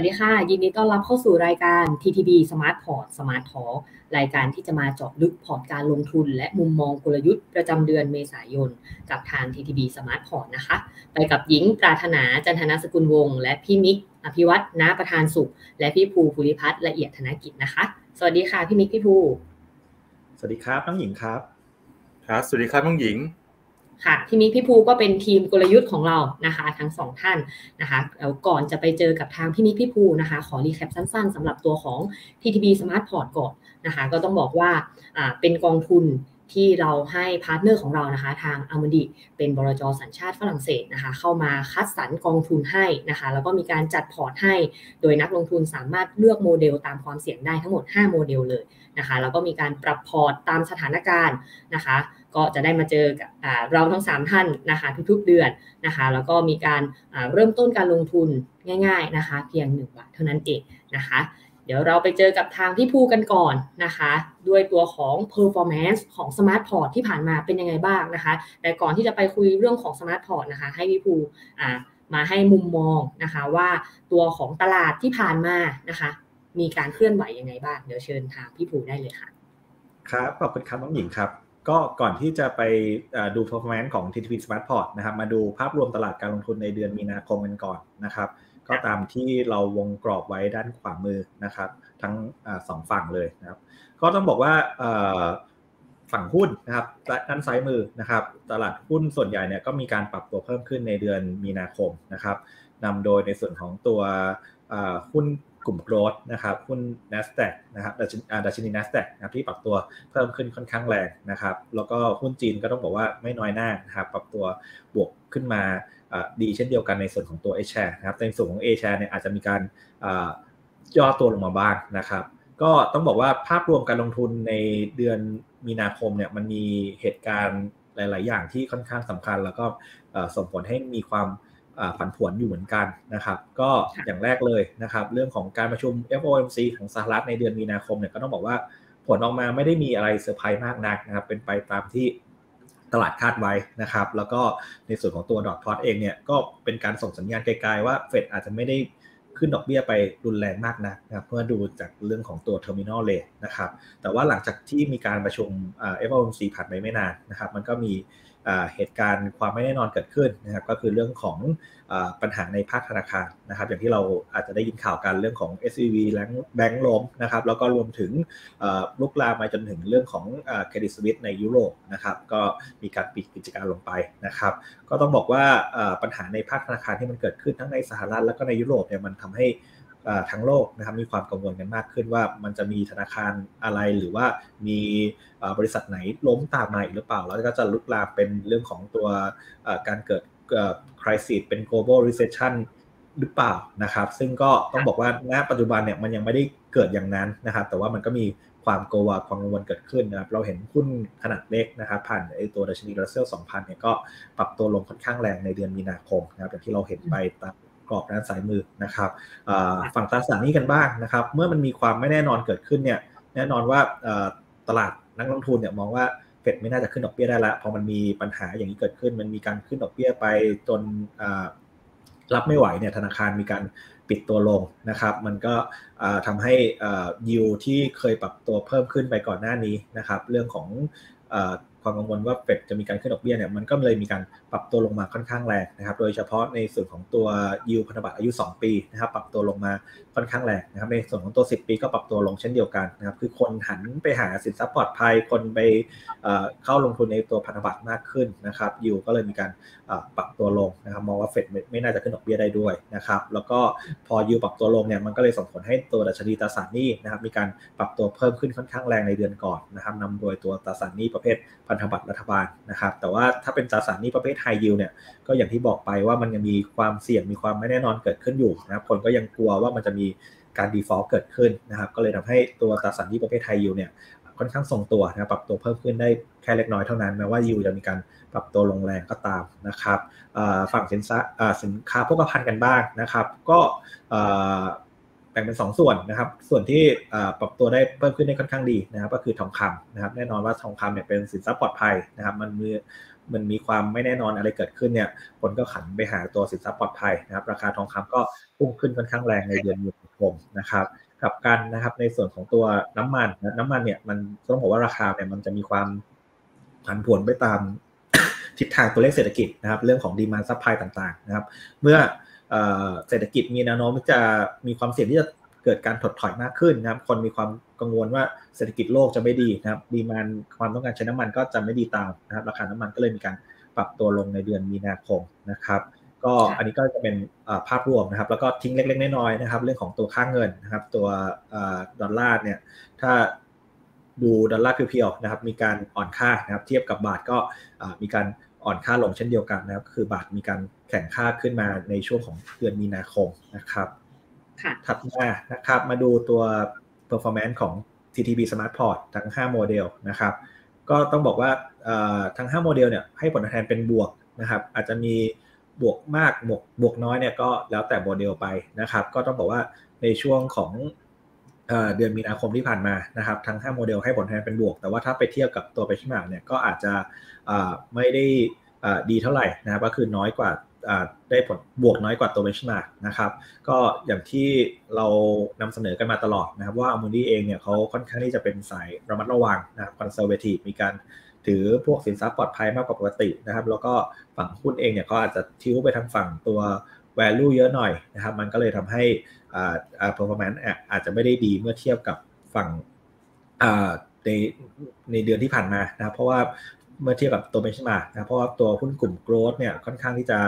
วัสดีค่ะ ยินดีต้อนรับเข้าสู่รายการ TTB Smart Port Smart Talk รายการที่จะมาเจาะลึกพอร์ตการลงทุน และมุมมองกลยุทธ์ประจำเดือนเมษายน กับทาง TTB Smart Port นะคะ ไปกับหญิงปราถนาจันทนสกุลวงศ์และพี่มิก อภิวัตนาประธานสุข และพี่ภูภูริพัฒน์ละเอียดธนกิจนะคะ สวัสดีค่ะพี่มิกพี่ภู สวัสดีครับน้องหญิงครับ ครับ สวัสดีครับน้องหญิง ค่ะพี่มิกพี่ภูก็เป็นทีมกลยุทธ์ของเรานะคะ ทั้งสองท่านนะคะแล้วก่อนจะไปเจอกับทางพี่มิกพี่ภูนะคะ ขอ recap สั้นๆสำหรับตัวของ TTB Smart Port ก่อนนะคะ ก็ต้องบอกว่าเป็นกองทุนที่เราให้ partner ของเรานะคะ ทาง Amundi เป็นบลจ.สัญชาติฝรั่งเศสนะคะ เข้ามาคัดสรรกองทุนให้นะคะ แล้วก็มีการจัดพอร์ตให้ โดยนักลงทุนสามารถเลือกโมเดลตามความเสี่ยงได้ทั้งหมด 5 โมเดลเลยนะคะ แล้วก็มีการปรับพอร์ตตามสถานการณ์นะคะ ก็จะได้มาเจอกับเราทั้ง 3 ท่านนะคะทุกๆเดือนนะคะ แล้วก็มีการเริ่มต้นการลงทุนง่าย ๆนะคะ เพียง1บาทเท่านั้นเองนะคะเดี๋ยวเราไปเจอกับทางพี่ภูกันก่อนนะคะ ด้วยตัวของ performance ของ Smart Port ที่ผ่านมาเป็นยังไงบ้างนะคะ แต่ก่อนที่จะไปคุยเรื่องของ Smart Port นะคะ ให้พี่ภูมาให้มุมมองนะคะว่าตัวของตลาดที่ผ่านมานะคะ มีการเคลื่อนไหวยังไงบ้าง เดี๋ยวเชิญทางพี่ภูได้เลยค่ะ ครับขอบคุณครับน้องหญิงครับ ก็ก่อนที่จะไปดู performance ของ TTP Smart Port นะครับ มาดูภาพรวมตลาดการลงทุนในเดือนมีนาคมกันก่อนนะครับ ก็ตามที่เราวงกรอบไว้ด้านขวามือนะครับ ทั้งสองฝั่งเลยนะครับ ก็ต้องบอกว่าฝั่งหุ้นนะครับด้านซ้ายมือนะครับ ตลาดหุ้นส่วนใหญ่เนี่ยก็มีการปรับตัวเพิ่มขึ้นในเดือนมีนาคมนะครับนำโดยในส่วนของตัว หุ้นกลุ่มโกลด์นะครับหุ้น NASDAQ นะครับดัชนี NASDAQ นะครับที่ปรับตัวเพิ่มขึ้นค่อนข้างแรงนะครับแล้วก็หุ้นจีนก็ต้องบอกว่าไม่น้อยหน้านะครับปรับตัวบวกขึ้นมาดีเช่นเดียวกันในส่วนของตัว A share นะครับในส่วนของ A share เนี่ยอาจจะมีการย่อตัวลงมาบ้างนะครับ ก็ต้องบอกว่าภาพรวมการลงทุนในเดือนมีนาคมเนี่ยมันมีเหตุการณ์หลาย ๆ อย่างที่ค่อนข้างสำคัญ แล้วก็ส่งผลให้มีความ ผันผวนอยู่เหมือนกันนะครับ ก็อย่างแรกเลยนะครับ เรื่องของการประชุม FOMC ของสหรัฐในเดือนมีนาคมเนี่ยก็ต้องบอกว่าผลออกมาไม่ได้มีอะไรเซอร์ไพรส์มากนักนะครับ เป็นไปตามที่ตลาดคาดไว้นะครับ แล้วก็ในส่วนของตัวดอทพอตเองเนี่ยก็เป็นการส่งสัญญาณไกลๆว่าเฟดอาจจะไม่ได้ขึ้นดอกเบี้ยไปรุนแรงมากนักนะครับเพื่อดูจากเรื่องของตัว terminal rate นะครับ แต่ว่าหลังจากที่มีการประชุม FOMC ผ่านไปไม่นานนะครับ มันก็มี เหตุการณ์ความไม่แน่นอนเกิดขึ้นนะครับก็คือเรื่องของปัญหาในภาคธนาคารนะครับ อย่างที่เราอาจจะได้ยินข่าวกันเรื่องของ SVB แบงก์ล้มนะครับแล้วก็รวมถึงลุกลามมาจนถึงเรื่องของเครดิตสวิตในยุโรปนะครับก็มีการปิดกิจการลงไปนะครับ ก็ต้องบอกว่าปัญหาในภาคธนาคารที่มันเกิดขึ้นทั้งในสหรัฐแล้วก็ในยุโรปเนี่ยมันทำให้ ทั้งโลกนะครับมีความกังวลกันมากขึ้นว่ามันจะมีธนาคารอะไรหรือว่ามีบริษัทไหนล้มตามมาอีกหรือเปล่า แล้วก็จะลุกลามเป็นเรื่องของตัวการเกิดคริสิสเป็น global recession หรือเปล่านะครับ ซึ่งก็ต้องบอกว่าณปัจจุบันเนี่ยมันยังไม่ได้เกิดอย่างนั้นนะครับ แต่ว่ามันก็มีความกลัวความกังวลเกิดขึ้นนะครับเราเห็นหุ้นขนาดเล็กนะครับผ่านไอตัวดัชนีรัสเซล 2,000 เนี่ยก็ปรับตัวลงค่อนข้างแรงในเดือนมีนาคมนะครับอย่างที่เราเห็นไปตาม กรอบด้านซ้ายมือนะครับฝั่งตราสารนี้กันบ้างนะครับ เมื่อมันมีความไม่แน่นอนเกิดขึ้นเนี่ยแน่นอนว่าตลาดนักลงทุนเนี่ยมองว่าเฟดไม่น่าจะขึ้นดอกเบี้ยได้ละพอมันมีปัญหาอย่างนี้เกิดขึ้น มันมีการขึ้นดอกเบี้ยไปจนรับไม่ไหวเนี่ยธนาคารมีการปิดตัวลงนะครับ มันก็ทำให้ยิวที่เคยปรับตัวเพิ่มขึ้นไปก่อนหน้านี้นะครับ เรื่องของ ความกังวลว่าเฟดจะมีการขึ้นดอกเบี้ยเนี่ยมันก็เลยมีการปรับตัวลงมาค่อนข้างแรงนะครับ โดยเฉพาะในส่วนของตัวยิวพันธบัตรอายุ 2 ปีนะครับปรับตัวลงมาค่อนข้างแรงนะครับในส่วนของตัว 10 ปีก็ปรับตัวลงเช่นเดียวกันนะครับคือคนหันไปหาสินทรัพย์ปลอดภัยคนไปเข้าลงทุนในตัวพันธบัตรมากขึ้นนะครับยิวก็เลยมีการปรับตัวลงนะครับมองว่าเฟดไม่น่าจะขึ้นดอกเบี้ยได้ด้วยนะครับแล้วก็พอยิวปรับตัวลงเนี่ยมันก็เลยส่งผลให้ตัวดัชนีตราสารหนี้นะครับมีการปรับตัวเพิ่มขึ้นค่อนข้างแรงในเดือนก่อนนะครับนำโดยตัวตราสารหนี้ประเภทพันธบัตรรัฐบาลนะครับ แต่ว่าถ้าเป็นตราสารหนี้ประเภทไฮยิวเนี่ยก็อย่างที่บอกไปว่ามันยังมีความเสี่ยงมีความไม่แน่นอนเกิดขึ้นอยู่นะครับคนก็ยังกลัวว่ามันจะมีการ default เกิดขึ้นนะครับ ก็เลยทำให้ตัวตราสารหนี้ประเภทไฮยิวเนี่ยค่อนข้างทรงตัวนะปรับตัวเพิ่มขึ้นได้แค่เล็กน้อยเท่านั้นแม้ว่ายิวจะมีการปรับตัวลงแรงก็ตามนะครับฝั่งสินค้าสินค้าโภคภัณฑ์กันบ้างนะครับ ก็ แบ่งเป็น 2 ส่วนนะครับ ส่วนที่ปรับตัวได้เพิ่มขึ้นได้ค่อนข้างดีนะครับ ก็คือทองคำนะครับ แน่นอนว่าทองคำเนี่ยเป็นสินทรัพย์ปลอดภัยนะครับ มันมีมันมีความไม่แน่นอนอะไรเกิดขึ้นเนี่ยคนก็หันไปหาตัวสินทรัพย์ปลอดภัยนะครับ ราคาทองคำก็พุ่งขึ้นค่อนข้างแรงในเดือนมีนาคมนะครับกลับกันนะครับในส่วนของตัวน้ำมันน้ำมันเนี่ยมันต้องบอกว่าราคาเนี่ยมันจะมีความผันผวนไปตามทิศทางตัวเลขเศรษฐกิจนะครับ เรื่องของ demand supply ต่างๆนะครับ เมื่อ เศรษฐกิจมีแนวโน้มที่จะมีความเสี่ยงที่จะเกิดการถดถอยมากขึ้นนะครับ คนมีความกังวลว่าเศรษฐกิจโลกจะไม่ดีนะครับ ดีมานความต้องการใช้น้ำมันก็จะไม่ดีตามนะครับ ราคาน้ำมันก็เลยมีการปรับตัวลงในเดือนมีนาคมนะครับ ก็อันนี้ก็จะเป็นภาพรวมนะครับ แล้วก็ทิ้งเล็ก ๆ น้อยๆนะครับ เรื่องของตัวค่างเงินนะครับ ตัวดอลลาร์เนี่ย ถ้าดูดอลลาร์เพียวๆนะครับ มีการอ่อนค่านะครับ เทียบกับบาทก็มีการอ่อนค่าลงเช่นเดียวกันนะครับ คือบาทมีการ แข่งค่าขึ้นมาในช่วงของเดือนมีนาคมนะครับถัดมานะครับมาดูตัว performance ของ TTB Smart Port ทั้ง 5 โมเดลนะครับ ก็ต้องบอกว่าทั้ง 5 โมเดลเนี่ยให้ผลตอบแทนเป็นบวกนะครับ อาจจะมีบวกมากบวกบวกน้อยเนี่ยก็แล้วแต่โมเดลไปนะครับ ก็ต้องบอกว่าในช่วงของเดือนมีนาคมที่ผ่านมานะครับทั้ง 5 โมเดลให้ผลตอบแทนเป็นบวก แต่ว่าถ้าไปเทียบกับตัว benchmark เนี่ยก็อาจจะไม่ได้ดีเท่าไหร่นะครับก็คือน้อยกว่า ได้ผลบวกน้อยกว่าตัวเบชมาร์กนะครับก็อย่างที่เรานำเสนอกันมาตลอดนะครับ ว่าอัลมูดี้เองเนี่ยเขาค่อนข้างที่จะเป็นสายระมัดระวังนะครับคอนเซอร์เวทีฟมีการถือพวกสินทรัพย์ปลอดภัยมากกว่าปกตินะครับ แล้วก็ฝั่งหุ้นเองเนี่ยก็อาจจะทิ้วไปทางฝั่งตัว value เยอะหน่อยนะครับ มันก็เลยทำให้อ่าอ่า performance อาจจะไม่ได้ดีเมื่อเทียบกับฝั่งอ่าในในเดือนที่ผ่านมานะครับเพราะว่า เมื่อเทียบกับตัวเบนช์มาร์กนะเพราะว่าตัวหุ้นกลุ่ม growth เนี่ยค่อนข้างที่จะ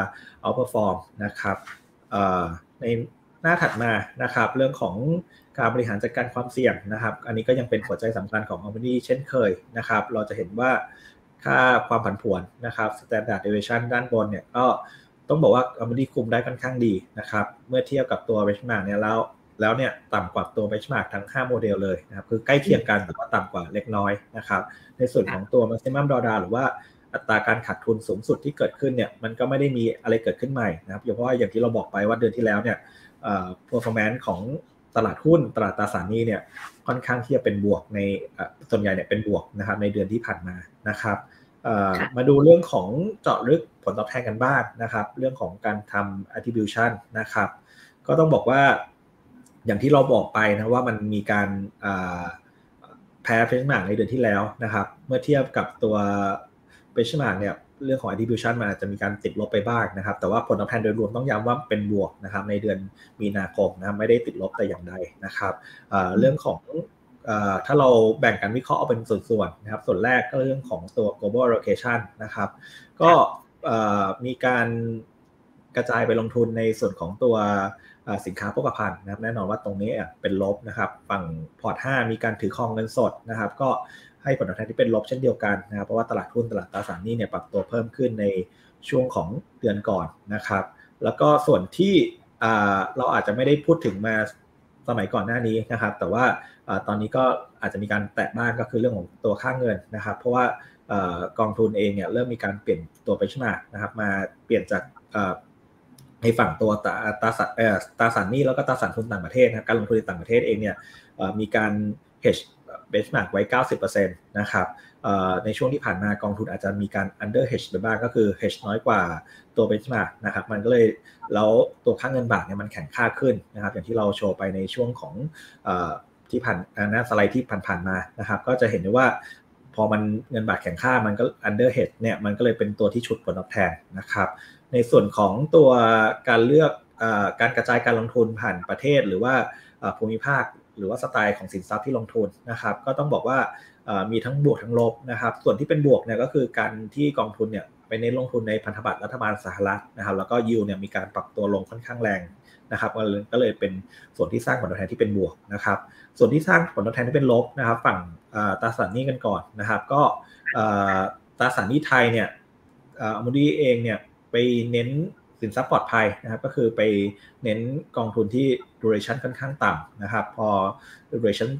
outperform นะครับในหน้าถัดมานะครับเรื่องของการบริหารจัดการความเสี่ยงนะครับ อันนี้ก็ยังเป็นหัวใจสำคัญของ company เช่นเคยนะครับ เราจะเห็นว่าค่าความผันผวนนะครับ standard deviation ด้านบนเนี่ยก็ต้องบอกว่า company คุมได้ค่อนข้างดีนะครับ เมื่อเทียบกับตัว benchmark เนี่ยแล้ว แล้วเนี่ยต่ำกว่าตัว benchmark ทั้ง 5 โมเดลเลยนะครับคือใกล้เคียงกันแต่ว่าต่ำกว่าเล็กน้อยนะครับในส่วนของตัว maximum drawdown หรือว่าอัตราการขาดทุนสูงสุดที่เกิดขึ้นเนี่ยมันก็ไม่ได้มีอะไรเกิดขึ้นใหม่นะครับเพราะว่าอย่างที่เราบอกไปว่าเดือนที่แล้วเนี่ย performance ของตลาดหุ้นตลาดตราสารหนี้เนี่ยค่อนข้างที่จะเป็นบวกในส่วนใหญ่เนี่ยเป็นบวกนะครับในเดือนที่ผ่านมานะครับมาดูเรื่องของเจาะลึกผลตอบแทนกันบ้างนะครับ เรื่องของการทำ attribution นะครับ ก็ต้องบอกว่า อย่างที่เราบอกไปนะว่ามันมีการแพ้ benchmark ในเดือนที่แล้วนะครับ เมื่อเทียบกับตัว benchmark เนี่ยเรื่องของ attribution มันอาจจะมีการติดลบไปบ้างนะครับ แต่ว่าผลตอบแทนโดยรวมต้องย้ำว่าเป็นบวกนะครับในเดือนมีนาคมนะไม่ได้ติดลบแต่อย่างใดนะครับเรื่องของถ้าเราแบ่งการวิเคราะห์เป็นส่วนๆนะครับ ส่วนแรกก็เรื่องของตัว global allocation นะครับ ก็มีการกระจายไปลงทุนในส่วนของตัว สินค้าโภคภัณฑ์นะครับแน่นอนว่าตรงนี้เป็นลบนะครับฝั่งพอร์ต 5 มีการถือครองเงินสดนะครับก็ให้ผลตอบแทนที่เป็นลบเช่นเดียวกันนะครับเพราะว่าตลาดหุ้นตลาดตราสารหนี้เนี่ยปรับตัวเพิ่มขึ้นในช่วงของเดือนก่อนนะครับ แล้วก็ส่วนที่เราอาจจะไม่ได้พูดถึงมาสมัยก่อนหน้านี้นะครับ แต่ว่าตอนนี้ก็อาจจะมีการแตะบ้างก็คือเรื่องของตัวค่างเงินนะครับ เพราะว่ากองทุนเองเนี่ยเริ่มมีการเปลี่ยนตัวไปชมานะครับ มาเปลี่ยนจาก ในฝั่งตัวตาตาสัตาสารนี้แล้วก็ตาสารทุนต่างประเทศนะการลงทุนในต่างประเทศเองเนี่ยมีการ hedge benchmark ไว้ 90%นะครับในช่วงที่ผ่านมากองทุนอาจจะมีการ under hedge ไปบ้างก็คือ hedge น้อยกว่าตัว benchmark นะครับมันก็เลยแล้วตัวค่าเงินบาทเนี่ยมันแข็งค่าขึ้นนะครับอย่างที่เราโชว์ไปในช่วงของที่ผ่านหน้าสไลด์ที่ผ่านๆมานะครับก็จะเห็นได้ว่าพอมันเงินบาทแข็งค่ามันก็ under hedge เนี่ยมันก็เลยเป็นตัวที่ชุดผลตอบแทนนะครับ ในส่วนของตัวการเลือกการกระจายการลงทุนผ่านประเทศ หรือว่าภูมิภาคหรือว่าสไตล์ของสินทรัพย์ที่ลงทุนนะครับ ก็ต้องบอกว่ามีทั้งบวกทั้งลบนะครับ ส่วนที่เป็นบวกเนี่ยก็คือการที่กองทุนเนี่ยไปเน้นลงทุนในพันธบัตรรัฐบาลสหรัฐนะครับ แล้วก็ยิวเนี่ยมีการปรับตัวลงค่อนข้างแรงนะครับก็เลยเป็นส่วนที่สร้างผลตอบแทนที่เป็นบวกนะครับ ส่วนที่สร้างผลตอบแทนที่เป็นลบนะครับ ฝั่งตราสารหนี้กันก่อนนะครับ ก็ตราสารหนี้ไทยเนี่ย Amundi เองเนี่ย ไปเน้นสินทรัพย์ปลอดภัยนะครับก็คือไปเน้นกองทุนที่ duration ค่อนข้างต่ำนะครับ พอ duration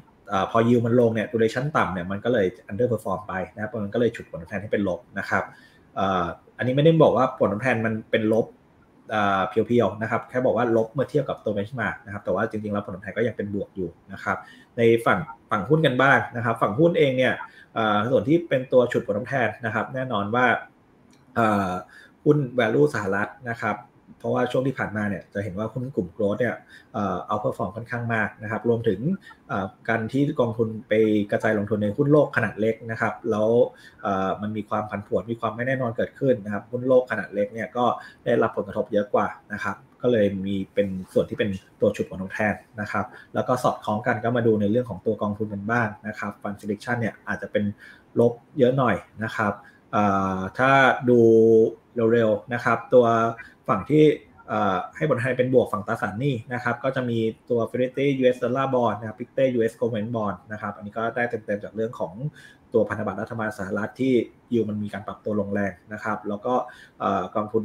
พอยิวมันลงเนี่ย duration ต่ำเนี่ยมันก็เลย underperform ไปนะครับมันก็เลยฉุดผลตอบแทนให้เป็นลบนะครับอันนี้ไม่ได้บอกว่าผลตอบแทนมันเป็นลบ pure ๆนะครับแค่บอกว่าลบเมื่อเทียบกับตัว benchmark นะครับแต่ว่าจริงๆแล้วผลตอบแทนก็ยังเป็นบวกอยู่นะครับในฝั่งฝั่งหุ้นกันบ้างนะครับ ฝั่งหุ้นเองเนี่ยส่วนที่เป็นตัวฉุดผลตอบแทนนะครับ แน่นอนว่า หุ้น value สหรัฐนะครับเพราะว่าช่วงที่ผ่านมาเนี่ยจะเห็นว่าหุ้นกลุ่ม growth เนี่ย outperform ค่อนข้างมากนะครับรวมถึงการที่กองทุนไปกระจายลงทุนในหุ้นโลกขนาดเล็กนะครับแล้วมันมีความผันผวนมีความไม่แน่นอนเกิดขึ้นนะครับหุ้นโลกขนาดเล็กเนี่ยก็ได้รับผลกระทบเยอะกว่านะครับก็เลยมีเป็นส่วนที่เป็นตัวฉุดผลตอบแทนนะครับ แล้วก็สอดคล้องกันก็มาดูในเรื่องของตัวกองทุนกันบ้างนะครับ fund selection เนี่ยอาจจะเป็นลบเยอะหน่อยนะครับถ้าดู เร็วๆนะครับ ตัวฝั่งที่ให้ผลตอบแทนเป็นบวกฝั่งตราสารหนี้นะครับ ก็จะมีตัว f i d e l i t y US Dollar Bond นะครับ p i c t e US Government Bond นะครับ อันนี้ก็ได้เต็มๆจากเรื่องของตัวพันธบัตรรัฐบาลสหรัฐที่ยิวมันมีการปรับตัวลงแรงนะครับ แล้วก็กองทุน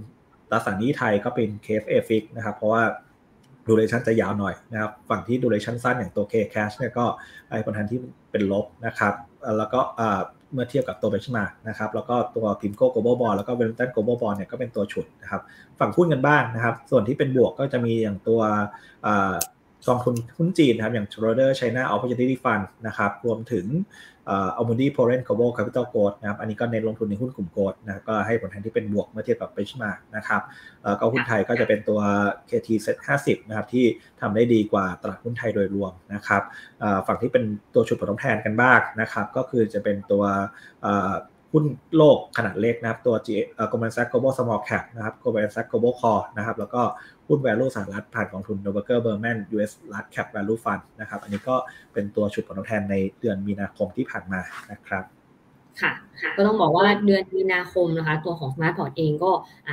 ตราสารหนี้ไทยก็เป็น KFA Fix นะครับ เพราะว่า duration จะยาวหน่อยนะครับ ฝั่งที่ duration สั้นอย่างตัว K Cash เนี่ยก็ให้ผลตอบแทนที่เป็นลบนะครับ แล้วก็ เมื่อเทียบกับตัว benchmark นะครับแล้วก็ตัว PIMCO global bond แล้วก็ Wellington global bond เนี่ยก็เป็นตัวฉุดนะครับฝั่งหุ้นกันบ้างนะครับ ส่วนที่เป็นบวกก็จะมีอย่างตัว กองทุนหุ้นจีนนะครับอย่าง Schroder China Opportunity Fund นะครับรวมถึง Amundi Polen Global Capital Growth นะครับอันนี้ก็เน้นลงทุนในหุ้นกลุ่ม growth นะครับก็ให้ผลตอบแทนที่เป็นบวกเมื่อเทียบกับ benchmark นะครับก็หุ้นไทยก็จะเป็นตัว KT Set 50นะครับที่ทำได้ดีกว่าตลาดหุ้นไทยโดยรวมนะครับฝั่งที่เป็นตัวชุดผลตอบแทนกันบ้างนะครับก็คือจะเป็นตัวหุ้นโลกขนาดเล็กนะครับตัว G Goldman Sachs Global Small Cap นะครับ Goldman Sachs Global Core นะครับแล้วก็ หุ้น value สหรัฐผ่านกองทุน Neuberger Berman US Large Cap Value Fund นะครับ อันนี้ก็เป็นตัวชุดผลตอบแทนในเดือนมีนาคมที่ผ่านมานะครับค่ะ ก็ต้องบอกว่าเดือนมีนาคมนะคะ ตัวของ Smart Port เองก็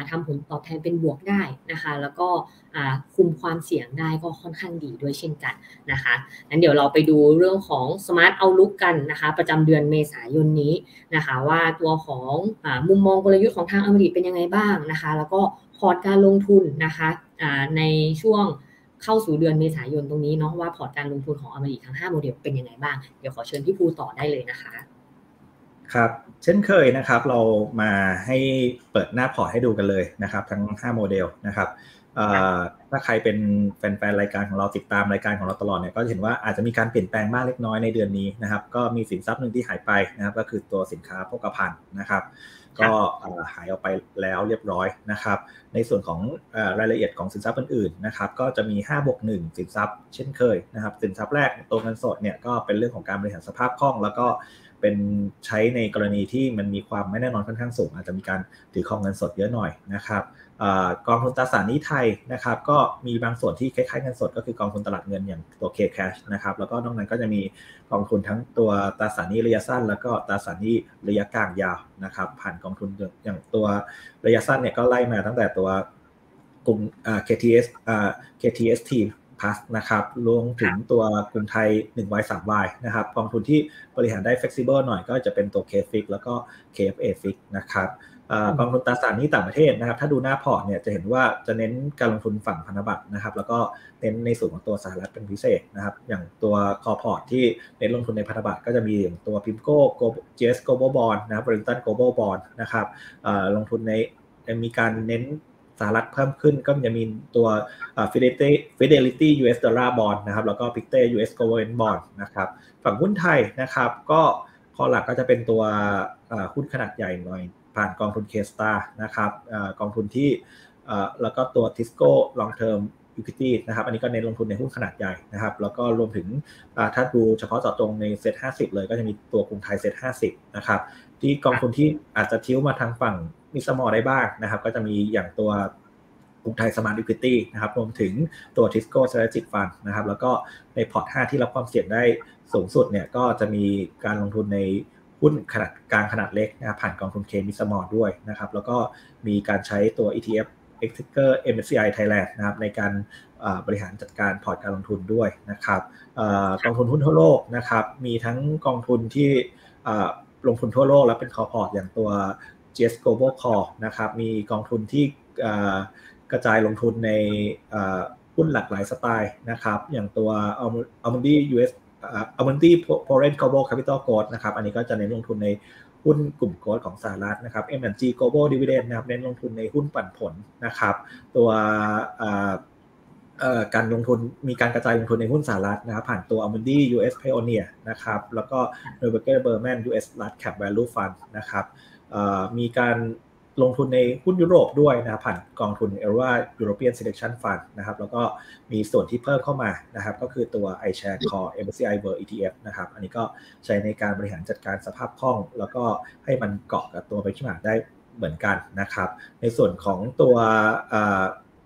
ทำผลตอบแทนเป็นบวกได้นะคะ แล้วก็คุมความเสี่ยงได้ก็ค่อนข้างดีด้วยเช่นกันนะคะงั้นเดี๋ยวเราไปดูเรื่องของ Smart Outlook กันนะคะ ประจำเดือนเมษายนนี้นะคะ ว่าตัวของอมุมมองกลยุทธ์ของทางอเมริกเป็นยังไงบ้างนะคะ แล้วก็พอร์ตการลงทุนนะคะ ในช่วงเข้าสู่เดือนเมษายนตรงนี้เนาะว่าพอร์ตการลงทุนของอเมริกทั้ง 5 โมเดลเป็นยังไงบ้าง เดี๋ยวขอเชิญพี่ภูต่อได้เลยนะคะ ครับ เช่นเคยนะครับ เรามาให้เปิดหน้าพอร์ตให้ดูกันเลยนะครับ ทั้ง 5 โมเดลนะครับถ้าใครเป็นแฟนๆรายการของเราติดตามรายการของเราตลอดเนี่ยก็เห็นว่าอาจจะมีการเปลี่ยนแปลงมากเล็กน้อยในเดือนนี้นะครับ ก็มีสินทรัพย์หนึ่งที่หายไปนะครับ ก็คือตัวสินค้าโภคภัณฑ์นะครับ ก็หายออกไปแล้วเรียบร้อยนะครับ ในส่วนของรายละเอียดของสินทรัพย์อื่นๆนะครับ ก็จะมี5บวก1สินทรัพย์เช่นเคยนะครับ สินทรัพย์แรกตัวเงินสดเนี่ยก็เป็นเรื่องของการบริหารสภาพคล่อง แล้วก็เป็นใช้ในกรณีที่มันมีความไม่แน่นอนค่อนข้างสูง อาจจะมีการถือครองเงินสดเยอะหน่อยนะครับ กองทุนตราสารนี้ไทยนะครับ ก็มีบางส่วนที่คล้ายๆเงินสด ก็คือกองทุนตลาดเงินอย่างตัว K Cash นะครับแล้วก็นอกนั้นก็จะมีกองทุนทั้งตัวตราสารนี้ระยะสั้น แล้วก็ตราสารนี้ระยะกลางยาวนะครับ ผ่านกองทุนอย่างตัวระยะสั้นเนี่ยก็ไล่มาตั้งแต่ตัวกลุ่ม KTS KTS Team Plus นะครับรวมถึงตัวกรุงไทย 1Y 3Y นะครับกองทุนที่บริหารได้ flexible หน่อยก็จะเป็นตัว KFIX แล้วก็ KFA Fix นะครับ กองทุนตราสารหนี้ต่างประเทศนะครับ ถ้าดูหน้าพอร์ตเนี่ยจะเห็นว่าจะเน้นการลงทุนฝั่งพันธบัตรนะครับ แล้วก็เน้นในส่วนของตัวสหรัฐเป็นพิเศษนะครับ อย่างตัว core พอร์ตที่เน้นลงทุนในพันธบัตรก็จะมีอย่างตัว PIMCO GS Global Bond นะครับบริ n ตัน Global Bond นะครับลงทุนในมีการเน้นสหรัฐเพิ่มขึ้นก็จะมีตัว Fidelity Fidelity US Dollar Bond นะครับ แล้วก็ Pictet US Government Bond นะครับ ฝั่งหุ้นไทยนะครับ ก็ข้อหลักก็จะเป็นตัวหุ้นขนาดใหญ่หน่อย ผ่านกองทุนเคสตานะครับกองทุนที่แล้วก็ตัว Tisco Long Term Equity นะครับอันนี้ก็เน้นลงทุนในหุ้นขนาดใหญ่นะครับแล้วก็รวมถึงถ้าดูเฉพาะเจาะจงในเซ็ต50เลยก็จะมีตัวกรุงไทยเซ็ต50นะครับที่กองทุนที่อาจจะทิ้วมาทางฝั่งmid small ได้บ้างนะครับก็จะมีอย่างตัวกรุงไทย Smart Equity นะครับรวมถึงตัวทิสโก้ s t r a t e g i c Fund นะครับแล้วก็ในพอร์ต 5 ที่รับความเสี่ยงได้สูงสุดเนี่ยก็จะมีการลงทุนใน หุ้นขนาดกลางขนาดเล็กนะครับผ่านกองทุน K Mid Small ด้วยนะครับ แล้วก็มีการใช้ตัว ETF e x e c e r MSCI Thailand นะครับในการบริหารจัดการพอร์ตการลงทุนด้วยนะครับกองทุนหุ้นทั่วโลกนะครับมีทั้งกองทุนที่ลงทุนทั่วโลกและเป็น core พอร์ตอย่างตัว GS Global Core นะครับมีกองทุนที่กระจายลงทุนในหุ้นหลากหลายสไตล์นะครับอย่างตัว Amundi US Amundi Polen Global Capital Growth นะครับอันนี้ก็จะเน้นลงทุนในหุ้นกลุ่ม growth ของสหรัฐนะครับ M&G Global Dividend นะครับเน้นลงทุนในหุ้นปันผลนะครับ ตัวการลงทุนมีการกระจายลงทุนในหุ้นสหรัฐนะครับผ่านตัว Amundi US Pioneer นะครับแล้วก็ Neuberger Berman US Large Cap Value Fund นะครับมีการ ลงทุนในหุ้นยุโรปด้วยนะครับผ่านกองทุน e r a European Selection Fund นะครับแล้วก็มีส่วนที่เพิ่มเข้ามานะครับก็คือตัว iShare Core MSCI World ETF นะครับอันนี้ก็ใช้ในการบริหารจัดการสภาพคล่อง แล้วก็ให้มันเกาะกับตัวไปที่มาได้เหมือนกันนะครับ ในส่วนของตัว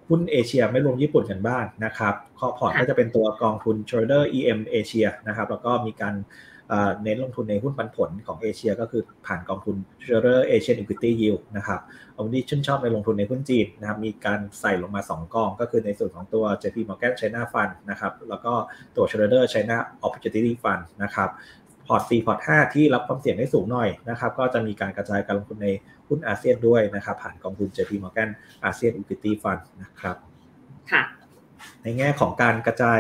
หุ้นเอเชียไม่รวมญี่ปุ่นกันบ้างนะครับ core พอร์ตก็จะเป็นตัวกองทุน Schroder EM Asia นะครับแล้วก็มีการ เน้นลงทุนในหุ้นปันผลของเอเชีย ก็คือผ่านกองทุน Schroder Asian Equity Yield นะครับเอาที่ชื่นชอบในลงทุนในหุ้นจีนนะครับ มีการใส่ลงมา 2 กอง ก็คือในส่วนของตัว JP Morgan China Fund นะครับ แล้วก็ตัว Schroder China Opportunity Fund นะครับพอร์ต4พอร์ต5ที่รับความเสี่ยงได้สูงหน่อยนะครับ ก็จะมีการกระจายการลงทุนในหุ้นอาเซียนด้วยนะครับ ผ่านกองทุน JP Morgan ASEAN Equity Fund นะครับค่ะในแง่ของการกระจาย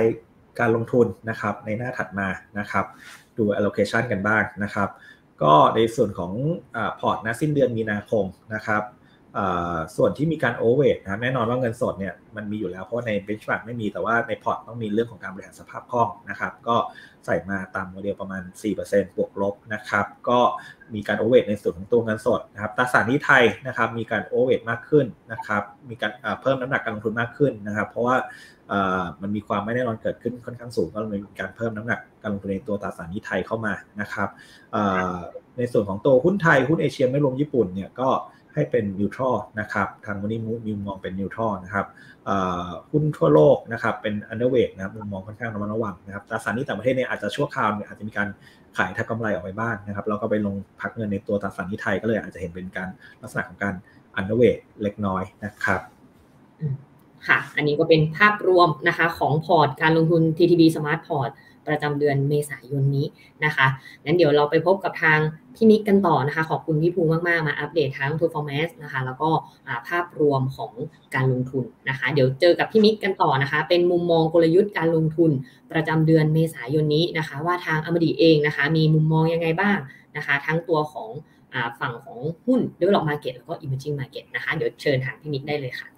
การลงทุนนะครับในหน้าถัดมานะครับ ดู allocation กันบ้างนะครับ ก็ในส่วนของพอร์ตนะสิ้นเดือนมีนาคมนะครับส่วนที่มีการ over นะแน่นอนว่าเงินสดเนี่ยมันมีอยู่แล้วเพราะใน benchmark ไม่มีแต่ว่าในพอร์ตต้องมีเรื่องของการบริหารสภาพคล่องนะครับ ก็ใส่มาตามโมเดลประมาณ 4%บวกลบนะครับ ก็มีการ over ในส่วนของตัวเงินสดนะครับตราสารหนี้ไทยนะครับมีการ over มากขึ้นนะครับ มีการเพิ่มน้ำหนักการลงทุนมากขึ้นนะครับ เพราะว่า มันมีความไม่แน่นอนเกิดขึ้นค่อนข้างสูงก็เลยมีการเพิ่มน้ำหนักการลงทุนในตัวตราสารหนี้ไทยเข้ามานะครับในส่วนของตัวหุ้นไทยหุ้นเอเชียไม่รวมญี่ปุ่นเนี่ยก็ให้เป็น neutral นะครับทางวันนี้มีมองเป็น neutral นะครับหุ้นทั่วโลกนะครับเป็น underweight นะครับมุมมองค่อนข้างระมัดระวังนะครับตราสารหนี้ต่างประเทศเนี่ยอาจจะชั่วคราวเนี่ยอาจจะมีการขายทำกำไรออกไปบ้างนะครับแล้วก็ไปลงพักเงินในตัวตราสารหนี้ไทยก็เลยอาจจะเห็นเป็นการลักษณะของการ underweight เล็กน้อยนะครับ ค่ะ อันนี้ก็เป็นภาพรวมนะคะของพอร์ตการลงทุน TTB Smart Port ประจำเดือนเมษายนนี้นะคะงั้นเดี๋ยวเราไปพบกับทางพี่นิกกันต่อนะคะ ขอบคุณพี่ภูมาก ๆ มาอัปเดตทั้ง performance นะคะ แล้วก็ภาพรวมของการลงทุนนะคะ เดี๋ยวเจอกับพี่นิกกันต่อนะคะ เป็นมุมมองกลยุทธ์การลงทุนประจำเดือนเมษายนนี้นะคะ ว่าทางอมดีเองนะคะ มีมุมมองยังไงบ้างนะคะ ทั้งตัวของฝั่งของหุ้น develop market แล้วก็ emerging market นะคะ เดี๋ยวเชิญทางพี่นิกได้เลยค่ะ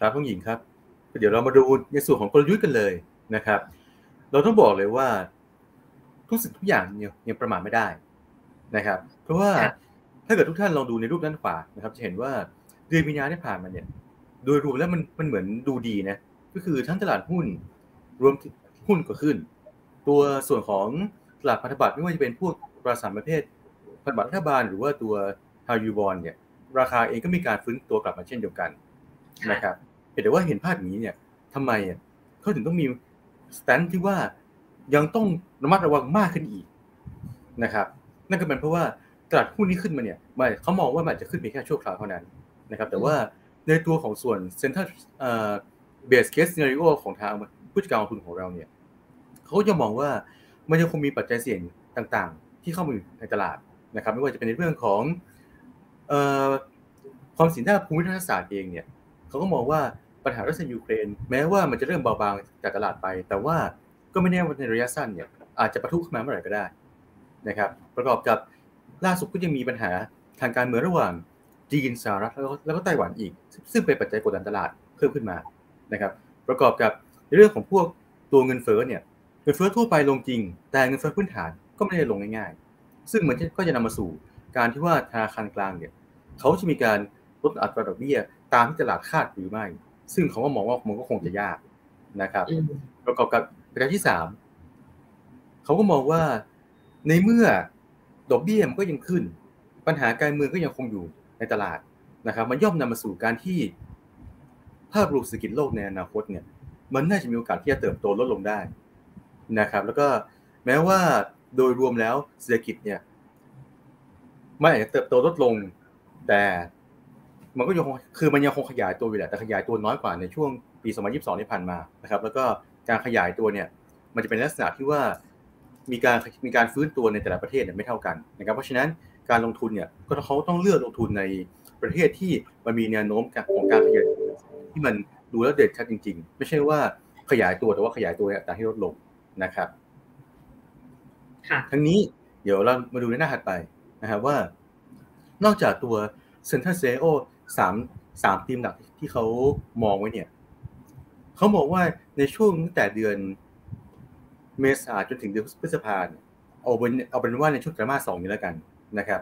ครับผู้หญิงครับเดี๋ยวเรามาดูในส่วนของกลยุทธ์กันเลยนะครับ เราต้องบอกเลยว่าทุกสิ่งทุกอย่างยังยังประมาทไม่ได้นะครับ เพราะว่าถ้าเกิดทุกท่านลองดูในรูปด้านขวานะครับ จะเห็นว่าเดือนมีนาที่ผ่านมาเนี่ย โดยรวมแล้วมันมันเหมือนดูดีนะก็คือทั้งตลาดหุ้นรวมหุ้นก็ขึ้น ตัวส่วนของตลาดพันธบัตรไม่ว่าจะเป็นพวกตราสารประเภทพันธบัตรรัฐบาลหรือว่าตัวฮายูบอลเนี่ย ราคาเองก็มีการฟื้นตัวกลับมาเช่นเดียวกัน นะครับแต่ว่าเห็นภาพอย่างนี้เนี่ยทำไมเขาถึงต้องมีสแตนที่ว่ายังต้องระมัดระวังมากขึ้นอีกนะครับ นั่นก็เป็นเพราะว่าตลาดหุ้นนี้ขึ้นมาเนี่ยไม่เขามองว่ามันจะขึ้นเพียงแค่ชั่วคราวเท่านั้นนะครับแต่ว่าในตัวของส่วน central base case scenario ของทางผู้จัดการกองทุนของเราเนี่ยเขาจะมองว่ามันยังคงมีปัจจัยเสี่ยงต่างๆ ที่เข้ามาอยู่ในตลาดนะครับ ไม่ว่าจะเป็นในเรื่องของความสินค้าภูมิรัฐศาสตร์เองเนี่ย เขาก็มองว่าปัญหารัสเซียยูเครนแม้ว่ามันจะเริ่มเบาบางจากตลาดไป แต่ว่าก็ไม่แน่ว่าในระยะสั้นเนี่ยอาจจะปะทุขึ้นมาเมื่อไหร่ก็ได้นะครับประกอบกับล่าสุดก็ยังมีปัญหาทางการเมืองระหว่างจีนสหรัฐแล้วก็ไต้หวันอีก ซึ่งเป็นปัจจัยกดดันตลาดเพิ่มขึ้นมานะครับประกอบกับในเรื่องของพวกตัวเงินเฟ้อเนี่ยเงินเฟ้อทั่วไปลงจริง แต่เงินเฟ้อพื้นฐานก็ไม่ได้ลงง่ายๆ ซึ่งมันก็จะนำมาสู่การที่ว่าธนาคารกลางเนี่ยเขาจะมีการลดอัตราดอกเบี้ย ตามที่ตลาดคาดหรือไม่ ซึ่งเขาก็มองว่ามันก็คงจะยากนะครับ ประกอบกับประการที่สามเขาก็มองว่าในเมื่อดอกเบี้ยมันก็ยังขึ้น ปัญหาการเมืองก็ยังคงอยู่ในตลาดนะครับ มันย่อมนำมาสู่การที่ภาพรวมเศรษฐกิจโลกในอนาคตเนี่ย มันน่าจะมีโอกาสที่จะเติบโตลดลงได้นะครับ แล้วก็แม้ว่าโดยรวมแล้วเศรษฐกิจเนี่ยไม่อาจจะเติบโตลดลง แต่ มันก็ยังคงคือมันยังคงขยายตัวอยู่แหละแต่ขยายตัวน้อยกว่าในช่วงปี 2022 ที่ผ่านมานะครับ แล้วก็การขยายตัวเนี่ยมันจะเป็นลักษณะที่ว่ามีการมีการฟื้นตัวในแต่ละประเทศเนี่ยไม่เท่ากันนะครับ เพราะฉะนั้นการลงทุนเนี่ยก็เขาต้องเลือกลงทุนในประเทศที่มันมีแนวโน้มของการขยายที่มันดูแล้วเด่นชัดจริง ๆ ไม่ใช่ว่าขยายตัวแต่ว่าขยายตัวแต่ให้ลดลงนะครับทั้งนี้เดี๋ยวเรามาดูในหน้าถัดไปนะครับว่า นอกจากตัวcentral scenario สามสามธีมหลักที่เขามองไว้เนี่ยเขาบอกว่าในช่วงตั้งแต่เดือนเมษาจนถึงเดือนพฤษภาเนี่ยเอาเป็นเอาเป็นว่าในช่วงไตรมาสสองนี้แล้วกันนะครับ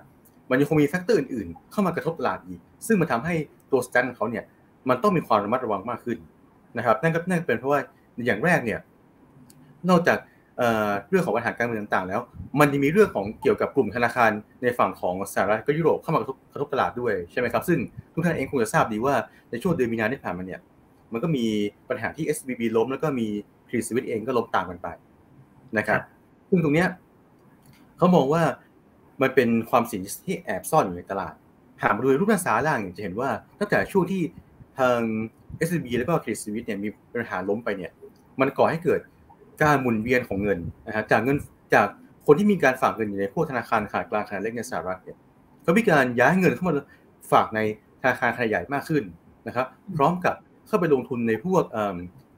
มันยังคงมี factor อื่นๆ เข้ามากระทบตลาดอีก ซึ่งมันทำให้ตัว stance ของเขาเนี่ย มันต้องมีความระมัดระวังมากขึ้นนะครับ นั่นก็นั่นเป็นเพราะว่าอย่างแรกเนี่ย นอกจาก เรื่องของปัญหาการเมืองต่างๆ แล้ว มันยังมีเรื่องของเกี่ยวกับกลุ่มธนาคารในฝั่งของสหรัฐก็ยุโรปเข้ามากระทบกระทบตลาดด้วยใช่ไหมครับซึ่งทุกท่านเองคงจะทราบดีว่าในช่วงเดือนมีนาที่ผ่านมาเนี่ยมันก็มีปัญหาที่ SBB ล้มแล้วก็มีครีสวิตเองก็ล้มตามกันไปนะครับซึ่งตรงเนี้ยเขามองว่ามันเป็นความเสี่ยงที่แอบซ่อนอยู่ในตลาด หากมาดูรูปหน้าสาล่างจะเห็นว่าตั้งแต่ช่วงที่ทาง SBB แล้วก็ครีสวิตเนี่ยมีปัญหาล้มไปเนี่ย มันก่อให้เกิด การหมุนเวียนของเงินนะครับจากเงินจากคนที่มีการฝากเงินอยู่ในพวกธนาคารขนาดกลางขนาดเล็กในสหรัฐเนี่ยก็มีการย้ายเงินเข้ามาฝากในธนาคารขนาดใหญ่มากขึ้นนะครับพร้อมกับเข้าไปลงทุนในพวก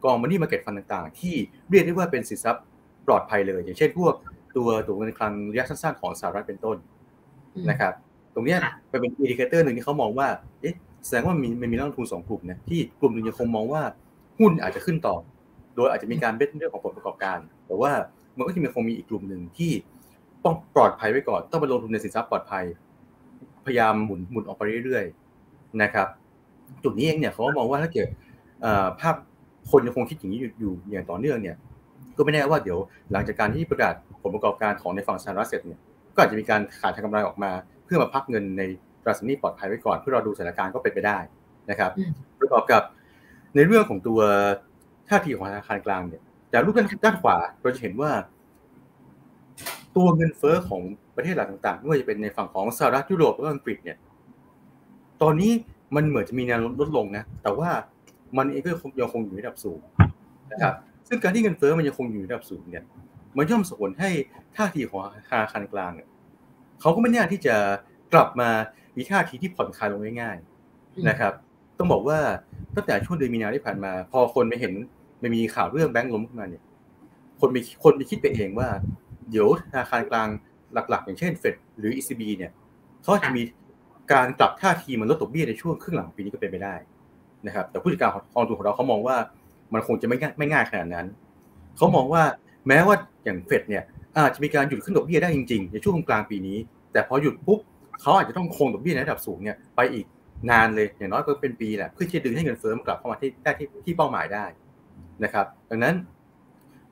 กอง money market fund ต่างๆ ที่เรียกได้ว่าเป็นสินทรัพย์ปลอดภัยเลย อย่างเช่นพวกตัวตั๋วเงินคลังระยะสั้นๆของสหรัฐเป็นต้นนะครับ ตรงนี้เป็น indicator หนึ่งที่เขามองว่าเอ๊ะแสดงว่ามีมันมีนักลงทุนสองกลุ่มนะที่กลุ่มหนึ่งยังคงมองว่าหุ้นอาจจะขึ้นต่อ โดยอาจจะมีการเบ็ดเรื่องของผลประกอบการ แต่ว่ามันก็จะมีคงมีอีกกลุ่มหนึ่งที่ต้องปลอดภัยไว้ก่อน ต้องไปลงทุนในสินทรัพย์ปลอดภัย พยายามหมุนหมุนออกไปเรื่อยๆนะครับจุดนี้เองเนี่ยเขาก็มองว่าถ้าเกิดภาพคนยังคงคิดอย่างนี้อยู่อย่างต่อเนื่องเนี่ย ก็ไม่แน่ว่าเดี๋ยวหลังจากการที่ประกาศผลประกอบการของในฝั่งสหรัฐเสร็จเนี่ยก็อาจจะมีการขาดทางกำไรออกมา เพื่อมาพักเงินในตราสารหนี้ปลอดภัยไว้ก่อนเพื่อเราดูสถานการณ์ก็เป็นไปได้นะครับ ประกอบกับในเรื่องของตัว ท่าทีของธนาคารกลางเนี่ยจากรูปด้านขวาเราจะเห็นว่า ตัวเงินเฟ้อของประเทศหลักต่างๆไม่ว่าจะเป็นในฝั่งของสหรัฐยุโรปและอังกฤษเนี่ย ตอนนี้มันเหมือนจะมีแนวลดลงนะ แต่ว่ามันเองก็ยังคงอยู่ในระดับสูงนะครับ ซึ่งการที่เงินเฟ้อมันยังคงอยู่ในระดับสูงเนี่ย มันย่อมส่งผลให้ท่าทีของธนาคารกลางเนี่ยเขาก็ไม่แน่ที่จะกลับมามีท่าทีที่ผ่อนคลายลงง่ายๆนะครับ ต้องบอกว่าตั้งแต่ช่วงเดือนมีนาที่ผ่านมา พอคนไปเห็น มันมีข่าวเรื่องแบงก์ล้มขึ้นมาเนี่ย คนมีคนไปคิดไปเองว่า เดี๋ยวธนาคารกลางหลัก ๆ อย่างเช่นเฟดหรือ ECB เนี่ยเขาจะมีการกลับท่าทีมันลดดอกเบี้ยในช่วงครึ่งหลังปีนี้ก็เป็นไปได้นะครับ แต่ผู้จัดการของตัวของเราเขามองว่ามันคงจะไม่ง่ายไม่ง่ายขนาดนั้นเขามองว่าแม้ว่าอย่างเฟดเนี่ยอาจจะมีการหยุดขึ้นดอกเบี้ยได้จริงๆในช่วงกลางปีนี้ แต่พอหยุดปุ๊บเขาอาจจะต้องคงดอกเบี้ยในระดับสูงเนี่ยไปอีกนานเลยอย่างน้อยก็เป็นปีแหละเพื่อที่จะดึงให้เงินเฟ้อมกลับเข้ามาที่ได้ที่ที่เป้าหมายได้ นะครับ ดังนั้น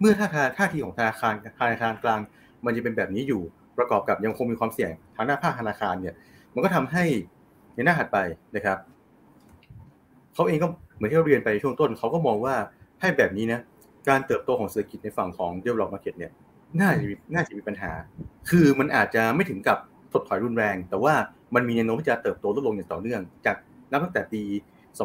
เมื่อท่าทางท่าทีของธนาคารธนาคารกลาง มันจะเป็นแบบนี้อยู่ประกอบกับยังคงมีความเสี่ยงทางหน้าภาคธนาคารเนี่ย มันก็ทำให้ในหน้าถัดไปนะครับเขาเองก็เหมือนที่เราเรียนไปช่วงต้นเขาก็มองว่าให้แบบนี้นะการเติบโตของเศรษฐกิจในฝั่งของ develop market เนี่ยน่าจะน่าจะมีปัญหา คือมันอาจจะไม่ถึงกับถดถอยรุนแรง แต่ว่ามันมีแนวโน้มที่จะเติบโตลดลงอย่างต่อเนื่อง จากนับตั้งแต่ปี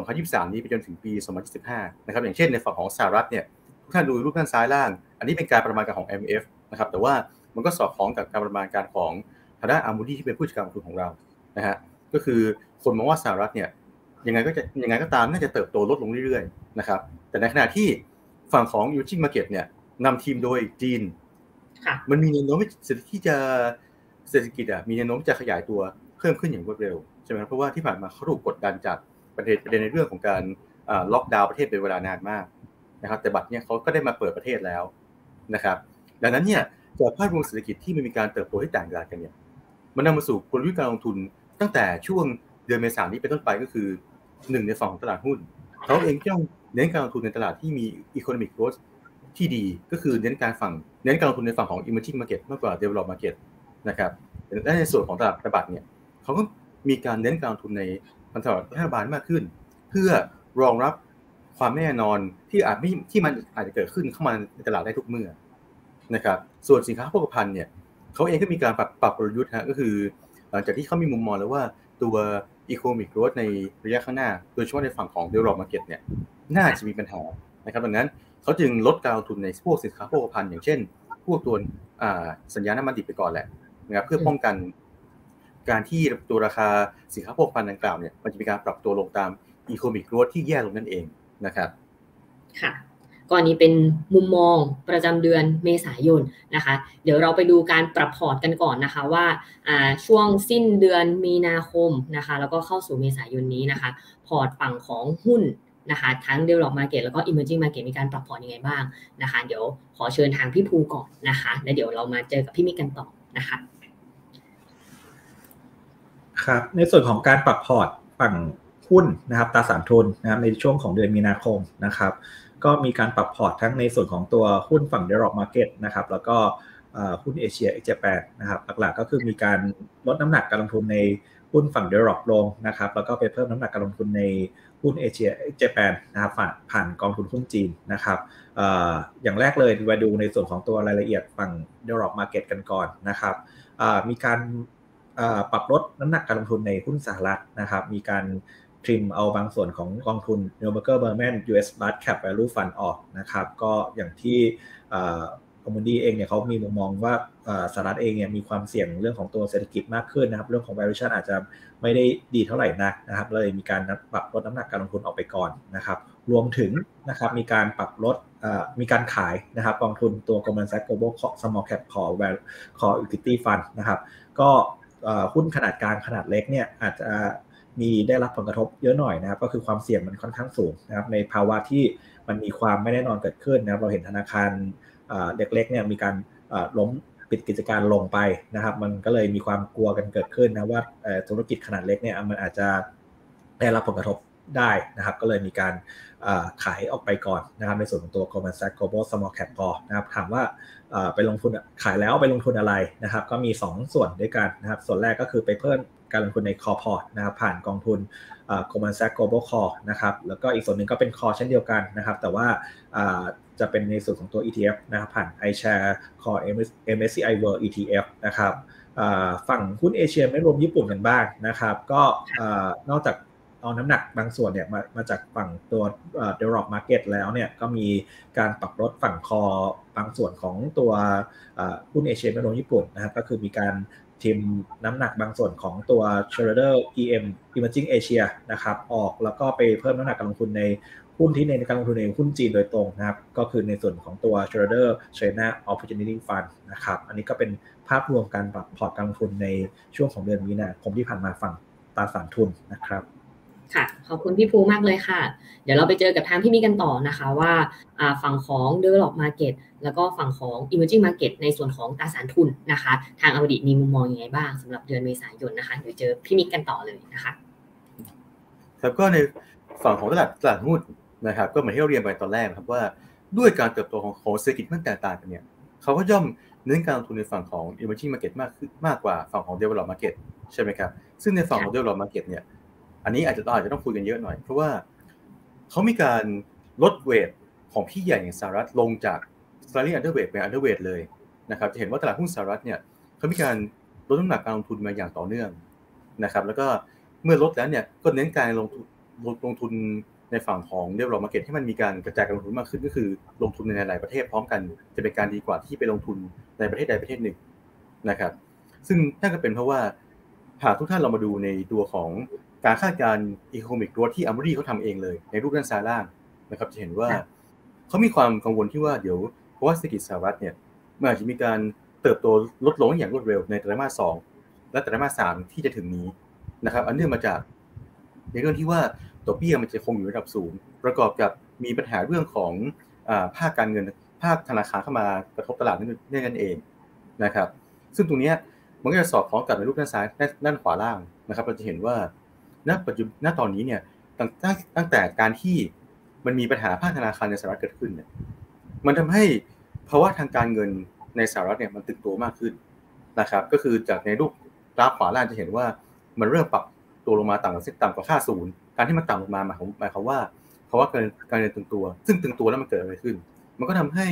2023 นี้ไปจนถึงปี 2025 นะครับ อย่างเช่นในฝั่งของสหรัฐเนี่ย ทุกท่านดูรูปด้านซ้ายล่าง อันนี้เป็นการประมาณการของ MF นะครับ แต่ว่ามันก็สอดคล้องกับการประมาณการของทางด้านอาร์มูดี้ที่เป็นผู้จัดการลงทุนของเรา นะฮะ ก็คือคนมองว่าสหรัฐเนี่ย ยังไงก็จะยังไงก็ตามน่าจะเติบโตลดลงเรื่อยๆ นะครับ แต่ในขณะที่ฝั่งของ emerging market เนี่ยนำทีมโดยจีน มันมีแนวโน้มที่จะเศรษฐกิจอะมีแนวโน้มจะขยายตัวเพิ่มขึ้นอย่างรวดเร็วใช่ไหมเพราะว่าที่ผ่านมาเขาถูกกดดันจาก ประเด็นประเด็นในเรื่องของการล็อกดาวน์ประเทศเป็นเวลานานมากนะครับ แต่ปัจจุบันเนี่ยเขาก็ได้มาเปิดประเทศแล้วนะครับ ดังนั้นเนี่ยจากภาพรวมเศรษฐกิจที่มันมีการเติบโตที่ต่างกันเนี่ย มันนำมาสู่กลยุทธ์การลงทุนตั้งแต่ช่วงเดือนเมษายนนี้เป็นต้นไปก็คือหนึ่งในฝั่งของตลาดหุ้นเขาเองต้องเน้นการลงทุนในตลาดที่มี economic growth ที่ดีก็คือเน้นการฝั่งเน้นการลงทุนในฝั่งของ emerging market มากกว่า develop market นะครับและในส่วนของตลาดระบาดเนี่ยเขาก็มีการเน้นการลงทุนใน พันธบัตรรัฐบาลมากขึ้น เพื่อรองรับความแน่นอนที่อาจไม่ที่มันอาจจะเกิดขึ้นเข้ามาในตลาดได้ทุกเมื่อนะครับ ส่วนสินค้าโภคภัณฑ์เนี่ยเขาเองก็มีการปรับปรับกลยุทธ์ฮะก็คือ หลังจากที่เขามีมุมมองแล้วว่าตัว economic growth ในระยะข้างหน้า โดยเฉพาะในฝั่งของ develop market เนี่ยน่าจะมีปัญหานะครับดังนั้นเขาจึงลดการลงทุนในพวกสินค้าโภคภัณฑ์อย่างเช่น พวกตัวสัญญาน้ำมันดิบไปก่อนแหละนะครับเพื่อป้องกัน การที่ตัวราคาสินค้าโภคภัณฑ์ดังกล่าวเนี่ยมันจะมีการปรับตัวลงตาม economic growth ที่แย่ลงนั่นเองนะครับ ค่ะก่อนนี้เป็นมุมมองประจำเดือนเมษายนนะคะ เดี๋ยวเราไปดูการปรับพอร์ตกันก่อนนะคะว่าช่วงสิ้นเดือนมีนาคมนะคะ แล้วก็เข้าสู่เมษายนนี้นะคะ พอร์ตฝั่งของหุ้นนะคะ ทั้ง develop market แล้วก็ emerging market มีการปรับพอร์ตยังไงบ้างนะคะ เดี๋ยวขอเชิญทางพี่ภูก่อนนะคะ แล้วเดี๋ยวเรามาเจอกับพี่มิกกันต่อนะคะ ครับ ในส่วนของการปรับพอร์ตฝั่งหุ้นนะครับตราสารทุนนะครับในช่วงของเดือนมีนาคมนะครับ ก็มีการปรับพอร์ตทั้งในส่วนของตัวหุ้นฝั่ง develop market นะครับ แล้วก็หุ้นเอเชีย ex Japan นะครับหลักๆก็คือมีการลดน้ำหนักการลงทุนในหุ้นฝั่ง develop ลงนะครับ แล้วก็ไปเพิ่มน้ำหนักการลงทุนในหุ้นเอเชีย ex Japan นะครับผ่านกองทุนหุ้นจีนนะครับอย่างแรกเลยมาดูในส่วนของตัวรายละเอียดฝั่ง develop market กันก่อนนะครับมีการ ปรับลดน้ำหนักการลงทุนในหุ้นสหรัฐนะครับ มีการทริมเอาบางส่วนของกองทุน n e w b e r g e r Berman US Large Cap Value Fund ออกนะครับ ก็อย่างที่คอมมูนิตี้เองเนี่ยเขามีมุมมองว่าสหรัฐเองเนี่ยมีความเสี่ยงเรื่องของตัวเศรษฐกิจมากขึ้นนะครับ เรื่องของ valuation อาจจะไม่ได้ดีเท่าไหร่นักนะครับ เลยมีการปรับลดน้ำหนักการลงทุนออกไปก่อนนะครับ รวมถึงนะครับมีการปรับลดมีการขายนะครับกองทุนตัว Goldman Sachs Global Small Cap Core Core Equity Fund นะครับ ก็ หุ้นขนาดกลางขนาดเล็กเนี่ยอาจจะมีได้รับผลกระทบเยอะหน่อยนะครับ ก็คือความเสี่ยงมันค่อนข้างสูงนะครับ ในภาวะที่มันมีความไม่แน่นอนเกิดขึ้นนะครับ เราเห็นธนาคารเด็กเล็กเนี่ยมีการล้มปิดกิจการลงไปนะครับ มันก็เลยมีความกลัวกันเกิดขึ้นนะว่าธุรกิจขนาดเล็กเนี่ยมันอาจจะได้รับผลกระทบได้นะครับ ก็เลยมีการขายออกไปก่อนนะครับ ในส่วนของตัว Goldman Sachs Global Small Cap Core นะครับ ถามว่า ไปลงทุนขายแล้วไปลงทุนอะไรนะครับ ก็มี 2 ส่วนด้วยกันนะครับ ส่วนแรกก็คือไปเพิ่มการลงทุนใน Core Port นะครับ ผ่านกองทุน Goldman Sachs Global Core นะครับ แล้วก็อีกส่วนหนึ่งก็เป็น Core เช่นเดียวกันนะครับ แต่ว่าจะเป็นในส่วนของตัว ETF นะครับ ผ่าน iShare Core MSCI World ETF นะครับฝั่งหุ้นเอเชียไม่รวมญี่ปุ่นกันบ้างนะครับ ก็นอกจาก เอาน้ำหนักบางส่วนเนี่ยมามาจากฝั่งตัว develop market แล้วเนี่ยก็มีการปรับลดฝั่งคอบางส่วนของตัวหุ้นเอเชียไม่รวมญี่ปุ่นนะครับก็คือมีการทิมน้ำหนักบางส่วนของตัว Schroeder EM Emerging Asia นะครับออกแล้วก็ไปเพิ่มน้ำหนักการลงทุนในหุ้นที่ในการลงทุนในหุ้นจีนโดยตรงนะครับ ก็คือในส่วนของตัว Schroeder China Opportunity Fund นะครับอันนี้ก็เป็นภาพรวมการปรับพอร์ตการลงทุนในช่วงของเดือนมีนาคมที่ผ่านมาฝั่งตราสารทุนนะครับ ค่ะ ขอบคุณพี่ภูมากเลยค่ะ เดี๋ยวเราไปเจอกับทางพี่มีกันต่อนะคะว่าฝั่งของ develop market แล้วก็ฝั่งของ emerging market ในส่วนของตราสารทุนนะคะ ทางอวดิมีมุมมองยังไงบ้างสำหรับเดือนเมษายนนะคะ เดี๋ยวเจอพี่มิกกันต่อเลยนะคะ ครับก็ในฝั่งของตลาดตลาดหุ้นนะครับ ก็เหมือนที่เราเรียนไปตอนแรกครับว่าด้วยการเติบโตของของเศรษฐกิจมันแตกต่างกันเนี่ยเขาก็ย่อมเน้นการลงทุนในฝั่งของ emerging market มากขึ้นมากกว่าฝั่งของ develop market ใช่ไหมครับ ซึ่งในฝั่งของ develop market เนี่ย อันนี้อาจจะต้องอาจจะต้องคุยกันเยอะหน่อย เพราะว่าเขามีการลด weight ของพี่ใหญ่อย่างสหรัฐลงจาก slightly underweight เป็น underweight เลยนะครับจะเห็นว่าตลาดหุ้นสหรัฐเนี่ยเขามีการลดน้ำหนักการลงทุนมาอย่างต่อเนื่องนะครับแล้วก็เมื่อลดแล้วเนี่ยก็เน้นการลงทุนลงทุนในฝั่งของเรียบร้อยมาเก็ตที่มันมีการกระจายการลงทุนมากขึ้นก็คือลงทุนในหลายประเทศพร้อมกันจะเป็นการดีกว่าที่ไปลงทุนในประเทศใดประเทศหนึ่งนะครับ ซึ่งนั่นก็เป็นเพราะว่าหากทุกท่านเรามาดูในตัวของ การคาดการณ์อีโคโนมิกรัวที่อัมบรีเขาทำเองเลย ในรูปด้านซ้ายล่างนะครับ จะเห็นว่าเขามีความกังวลที่ว่าเดี๋ยวเพราะว่าเศรษฐกิจสหรัฐเนี่ยมันอาจจะมีการเติบโตลดลงอย่างรวดเร็วในไตรมาสสองและไตรมาสสามที่จะถึงนี้นะครับ อันเนื่องมาจาก ในเรื่องที่ว่าดอกเบี้ยมันจะคงอยู่ระดับสูง ประกอบกับมีปัญหาเรื่องของภาคการเงินภาคธนาคารเข้ามากระทบตลาดนั่นเองนะครับ ซึ่งตรงนี้มันก็จะสอดคล้องกับในรูปด้านซ้ายด้านขวาล่างนะครับ เราจะเห็นว่า ณปัจจุบันณตอนนี้เนี่ยตั้งตั้งแต่การที่มันมีปัญหาภาคธนาคารในสหรัฐเกิดขึ้นเนี่ยมันทำให้ภาวะทางการเงินในสหรัฐเนี่ยมันตึงตัวมากขึ้นนะครับ ก็คือจากในรูปกราฟขวาล่างจะเห็นว่ามันเริ่มปรับตัวลงมาต่ำกว่าต่ำกว่าค่าศูนย์การที่มันต่ำลงมาหมายความหมายความว่าภาวะการการเงินตึงตัว ซึ่งตึงตัวแล้วมันเกิดอะไรขึ้น มันก็ทำให้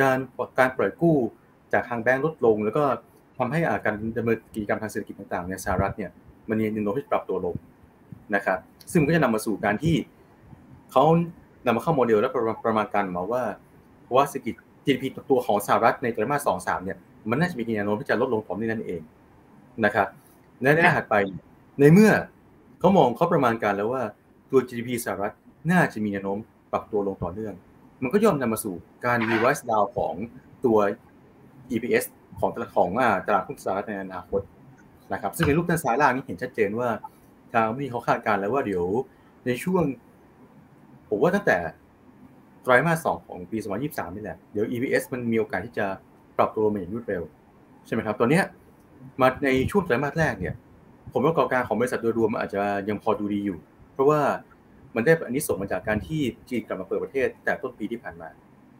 การการปล่อยกู้จากทางแบงก์ลดลง แล้วก็ทำให้การดำเนินกิจกรรมทางเศรษฐกิจต่างๆในสหรัฐเนี่ย มันมีแนวโน้มที่ปรับตัวลงนะครับ ซึ่งมันก็จะนำมาสู่การที่เขานำมาเข้าโมเดลและประมาณการมาว่าเพราะว่าเศรษฐกิจ GDP ตัวของสหรัฐในไตรมาสสองสามเนี่ยมันน่าจะมีแนวโน้มที่จะลดลงต่อเนื่องนั่นเองนะครับในหน้าถัดไปในเมื่อเขามองเขาประมาณการแล้วว่าตัว GDP สหรัฐน่าจะมีแนวโน้มปรับตัวลงต่อเนื่อง มันก็ย่อมนำมาสู่การ revise down ของตัว EPS ของตลาดของตลาดหุ้นสหรัฐในอนาคต นะครับซึ่งในรูปด้านซ้ายล่างนี้เห็นชัดเจนว่าทางมีเขาคาดการแล้วว่าเดี๋ยวในช่วง ผมว่าตั้งแต่ไตรมาสสองของปี 2023 นี่แหละ เดี๋ยว EPS มันมีโอกาสที่จะปรับตัวลงมาอย่างรวดเร็ว ใช่ไหมครับตัวเนี้ยมาในช่วงไตรมาสแรกเนี่ยผลประกอบการของบริษัทโดยรวมอาจจะยังพอดูดีอยู่ เพราะว่ามันได้อันนี้ส่งมาจากการที่จีนกลับมาเปิดประเทศแต่ต้นปีที่ผ่านมา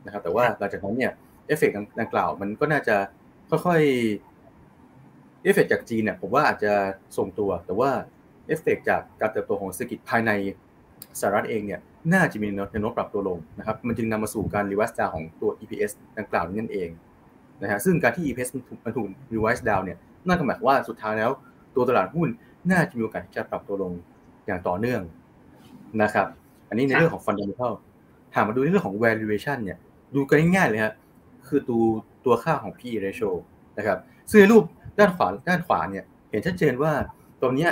นะครับ แต่ว่าหลังจากนั้นเนี่ยเอฟเฟกต์ดังกล่าวมันก็น่าจะค่อยๆ เอฟเฟกจากจีนเนี่ยผมว่าอาจจะทรงตัว แต่ว่าเอฟเฟกจากการเติบโตของเศรษฐกิจภายในสหรัฐเองเนี่ยน่าจะมีแนวโน้มปรับตัวลงนะครับมันจึงนำมาสู่การ revise down ของตัว EPS ดังกล่าวนี้นั่นเองนะฮะซึ่งการที่ EPS มันถูกมันถูก revise down เนี่ยนั่นก็หมายความว่าสุดท้ายแล้ว ตัวตลาดหุ้นน่าจะมีโอกาสที่จะปรับตัวลงอย่างต่อเนื่องนะครับ อันนี้ในเรื่องของ fundamental ถ้ามาดูในเรื่องของ valuation เนี่ยดูกันง่ายๆเลยฮะคือตัวตัวค่าของ PE ratio นะครับซึ่งในรูป ด้านขวาด้านขวาเนี่ยเห็นชัดเจนว่าตรงเนี้ย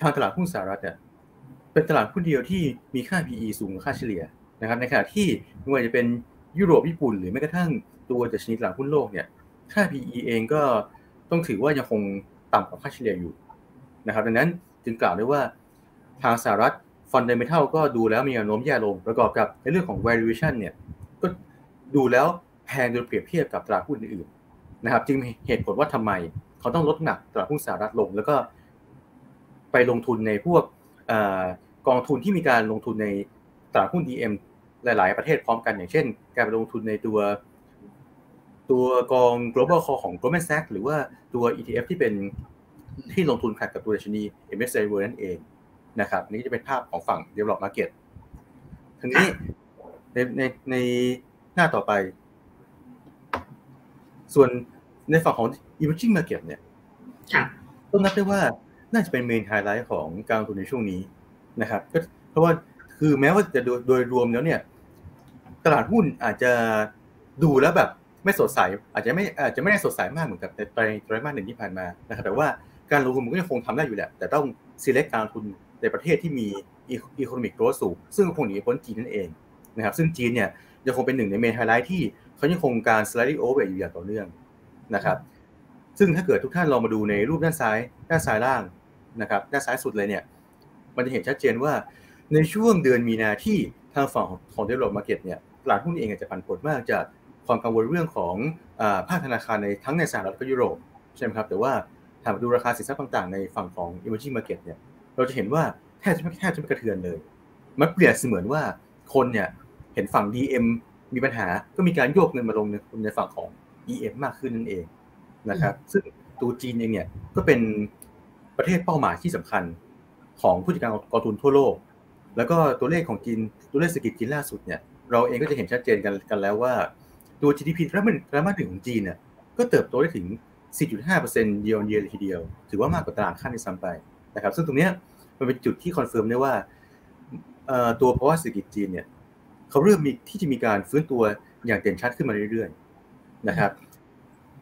ทางตลาดหุ้นสหรัฐเนี่ยเป็นตลาดหุ้นเดียวที่มีค่า PE สูงกว่าค่าเฉลี่ยนะครับในขณะที่ไม่ว่าจะเป็นยุโรปญี่ปุ่น หรือแม้กระทั่งตัวดัชนีตลาดหุ้นโลกเนี่ยค่า PE เองก็ต้องถือว่ายังคงต่ำกว่าค่าเฉลี่ยอยู่นะครับดังนั้นจึงกล่าวได้ว่าทางสหรัฐฟันเดเมทัลก็ดูแล้วมีแนวโน้มแย่ลงประกอบกับในเรื่องของ valuation เนี่ยก็ดูแล้วแพงโดยเปรียบเทียบกับตลาดหุ้นอื่น นะครับจึงเหตุผลว่าทำไมเขาต้องลดหนักตลาดหุ้นสหรัฐลง แล้วก็ไปลงทุนในพวกกองทุนที่มีการลงทุนในตลาดหุ้น DM หลาย ๆ ประเทศพร้อมกันอย่างเช่น การไปลงทุนในตัวตัวกอง global call ของ Goldman Sachs หรือว่าตัว ETF ที่เป็นที่ลงทุนขัดกับตัวดัชนี MSCI World นั่นเองนะครับนี่จะเป็นภาพของฝั่ง develop market ทีนี้ในในในหน้าต่อไป ส่วน ในฝั่งของ emerging market เนี่ยต้องนับได้ว่าน่าจะเป็นเมนไฮไลท์ของการลงทุนในช่วงนี้นะครับก็เพราะว่าคือแม้ว่าจะโดยโดยรวมแล้วเนี่ย ตลาดหุ้นอาจจะดูแล้วแบบไม่สดใส อาจจะไม่อาจจะไม่ได้สดใสมากเหมือนกับในไตรไตรมาสหนึ่งที่ผ่านมานะครับแต่ว่าการลงทุนมันก็ยังคงทำได้อยู่แหละ แต่ต้อง select การลงทุนในประเทศที่มี economic growth สูง ซึ่งคงหนีพ้นจีนนั่นเองนะครับซึ่งจีนเนี่ยยังคงเป็นหนึ่งใน main highlight ที่เขายังคงการ slightly overweight อยู่อย่างต่อเนื่อง นะครับ ซึ่งถ้าเกิดทุกท่านลองมาดูในรูปด้านซ้ายด้านซ้ายล่างนะครับด้านซ้ายสุดเลยเนี่ยมันจะเห็นชัดเจนว่าในช่วงเดือนมีนาที่ทางฝั่งของ develop market เนี่ยตลาดหุ้นเองอาจจะผันผวนมากจากความกังวลเรื่องของภาคธนาคารในทั้งในสหรัฐและยุโรปใช่ไหมครับแต่ว่าถ้าดูราคาสินทรัพย์ต่างๆ ในฝั่งของ emerging market เนี่ยเราจะเห็นว่าแทบจะไม่แทบจะไม่กระเทือนเลย มันเปรียบเสมือนว่าคนเนี่ยเห็นฝั่ง DM มีปัญหาก็มีการโยกเงินมาลงในฝั่งของ EM มากขึ้นนั่นเองนะครับ ซึ่งตัวจีนเองเนี่ยก็เป็นประเทศเป้าหมายที่สำคัญของผู้จัดการกองทุนทั่วโลก แล้วก็ตัวเลขของจีนตัวเลขเศรษฐกิจจีนล่าสุดเนี่ยเราเองก็จะเห็นชัดเจนกันกันแล้วว่าตัว GDP ไตรมาสไตรมาสหนึ่งของจีนเนี่ยก็เติบโตได้ถึง 4.5%เยียร์เยียร์ทีเดียว ถือว่ามากกว่าตลาดคาดในซ้ำไปนะครับ ซึ่งตรงนี้มันเป็นจุดที่ confirm ได้ว่าตัวภาวะเศรษฐกิจจีนเนี่ยเขาเริ่มมีที่จะมีการฟื้นตัวอย่างเด่นชัดขึ้นมาเรื่อยๆ นะครับ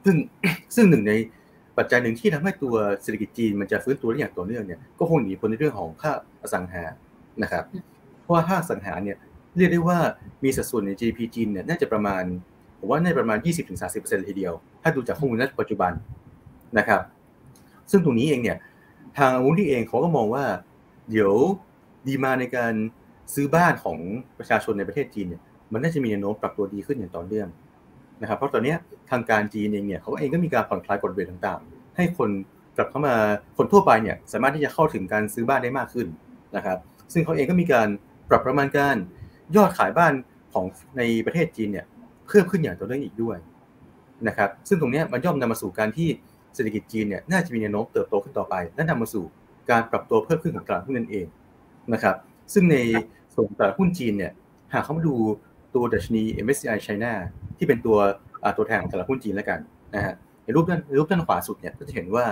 ซึ่งซึ่งหนึ่งในปัจจัยหนึ่งที่ทำให้ตัวเศรษฐกิจจีนมันจะฟื้นตัวได้อย่างต่อเนื่องเนี่ยก็คงหนีพ้นในเรื่องของค่าอสังหานะครับ เพราะว่าค่าอสังหาเนี่ยเรียกได้ว่ามีสัดส่วนใน GDP จีนเนี่ยน่าจะประมาณผมว่าน่าจะประมาณ 20-30%ทีเดียว ถ้าดูจากข้อมูลณปัจจุบันนะครับ ซึ่งตรงนี้เองเนี่ยทางมูลที่เองเขาก็มองว่า เดี๋ยวดีมาในการซื้อบ้านของประชาชนในประเทศจีนเนี่ยมันน่าจะมีแนวโน้มปรับตัวดีขึ้นอย่างต่อเนื่อง นะครับเพราะตอนนี้ทางการจีนเองเนี่ยเขาเองก็มีการผ่อนคลายกฎเบียบต่างๆ ให้คนกลับเข้ามาคนทั่วไปเนี่ยสามารถที่จะเข้าถึงการซื้อบ้านได้มากขึ้นนะครับ ซึ่งเขาเองก็มีการปรับประมาณการยอดขายบ้านของในประเทศจีนเนี่ยเพิ่มขึ้นอย่างต่อเนื่องอีกด้วยนะครับ ซึ่งตรงนี้มันย่อมนำมาสู่การที่เศรษฐกิจจีนเนี่ยน่าจะมีแนวโน้มเติบโตขึ้นต่อไป และนำมาสู่การปรับตัวเพิ่มขึ้นของตลาดหุ้นนั่นเองนะครับ ซึ่งในส่วนตลาดหุ้นจีนเนี่ยหากเขามาดูตัวดัชนี MSCI China ที่เป็นตัวตัวแทนของตลาดหุ้นจีนแล้วกันนะฮะในรูปด้านรูปด้านขวาสุดเนี่ยก็จะเห็นว่า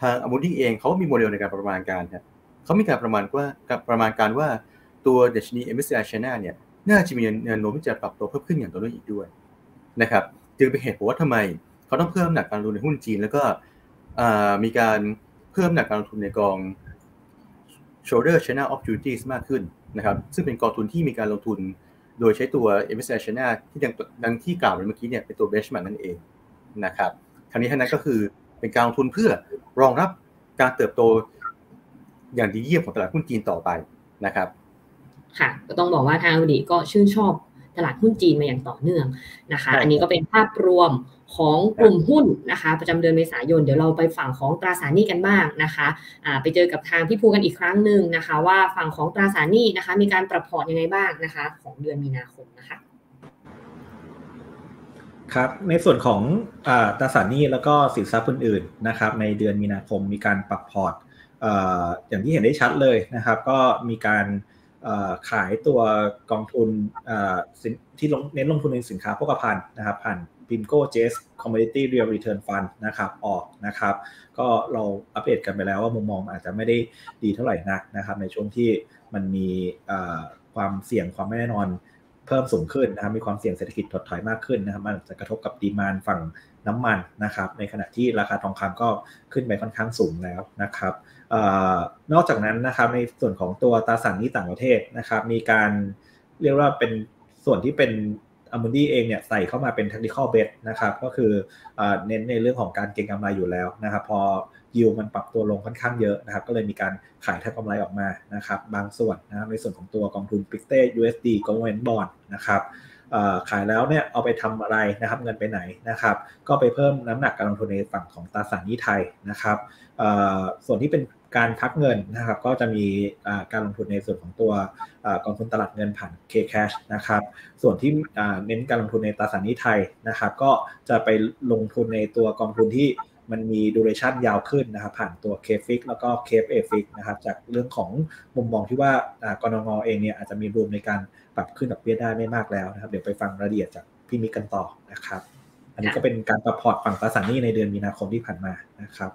ทางอมูดี้เองเขามีโมเดลในการประมาณการครับเขามีการประมาณว่าประมาณการว่าตัวเดชนี MSCI China เนี่ยน่าจะมีแนวโน้มที่จะปรับตัวเพิ่มขึ้นอย่างต่อเนื่องอีกด้วยนะครับจึงเป็นเหตุผลว่าทำไมเขาต้องเพิ่มหนักการลงทุนในหุ้นจีน แล้วก็มีการเพิ่มหนักการลงทุนในกอง shoulder China opportunities มากขึ้นนะครับซึ่งเป็นกองทุนที่มีการลงทุน โดยใช้ตัว MSCI China ที่ดังดังที่กล่าวไปเมื่อกี้เนี่ยเป็นตัว benchmark นั่นเองนะครับทั้งนี้ทั้งนั้นก็คือเป็นการลงทุนเพื่อรองรับการเติบโตอย่างดีเยี่ยมของตลาดหุ้นจีนต่อไปนะครับ ค่ะก็ต้องบอกว่าทางอดีก็ชื่นชอบตลาดหุ้นจีนมาอย่างต่อเนื่องนะคะ อันนี้ก็เป็นภาพรวม ของกลุ่มหุ้นนะคะประจำเดือนเมษายน เดี๋ยวเราไปฝั่งของตราสารหนี้กันบ้างนะคะไปเจอกับทางพี่ภูกันอีกครั้งหนึ่งนะคะ ว่าฝั่งของตราสารหนี้นะคะ มีการปรับพอร์ตยังไงบ้างนะคะ ของเดือนมีนาคมนะคะครับในส่วนของตราสารหนี้แล้วก็สินทรัพย์อื่นๆนะครับ ในเดือนมีนาคมมีการปรับพอร์ตอย่างที่เห็นได้ชัดเลยนะครับ ก็มีการขายตัวกองทุนที่เน้นลงทุนในสินค้าโภคภัณฑ์นะครับ ผ่าน PIMCO GIS Commodity Real Return Fund นะครับออกนะครับ ก็เราอัปเดตกันไปแล้วว่ามุมมองอาจจะไม่ได้ดีเท่าไหร่นักนะครับ ในช่วงที่มันมีความเสี่ยงความไม่แน่นอนเพิ่มสูงขึ้นนะครับมีความเสี่ยงเศรษฐกิจถดถอยมากขึ้นนะครับมันจะกระทบกับ demand ฝั่งน้ำมันนะครับ ในขณะที่ราคาทองคำก็ขึ้นไปค่อนข้างสูงแล้วนะครับนอกจากนั้นนะครับในส่วนของตัวตราสารหนี้ต่างประเทศนะครับ มีการเรียกว่าเป็นส่วนที่เป็น อมูดี้เองเนี่ยใส่เข้ามาเป็น technical bet นะครับ ก็คือเน้นในเรื่องของการเก็งกำไรอยู่แล้วนะครับ พอยิวมันปรับตัวลงค่อนข้างเยอะนะครับ ก็เลยมีการขายทบกำไรออกมานะครับ บางส่วนนะครับในส่วนของตัวกองทุน p i กเต้ USD Government Bond นะครับขายแล้วเนี่ยเอาไปทำอะไรนะครับเงินไปไหนนะครับ ก็ไปเพิ่มน้ำหนักการลงทุนในฝั่งของตราสารนี้ไทยนะครับส่วนที่เป็น การพักเงินนะครับ ก็จะมีการลงทุนในส่วนของตัวกองทุนตลาดเงินผ่าน K-Cash นะครับ ส่วนที่เน้นการลงทุนในตราสารหนี้ไทยนะครับ ก็จะไปลงทุนในตัวกองทุนที่มันมีดูเรชันยาวขึ้นนะครับ ผ่านตัว KFIX แล้วก็ KFA-FIX นะครับ จากเรื่องของมุมมองที่ว่ากรงงเองเนี่ยอาจจะมีรูมในการปรับขึ้นดอกเบี้ยได้ไม่มากแล้วนะครับ เดี๋ยวไปฟังรายละเอียดจากพี่มิกกันต่อนะครับ อันนี้ก็เป็นการประพอร์ตฝั่งตราสารหนี้ในเดือนมีนาคมที่ผ่านมานะครับ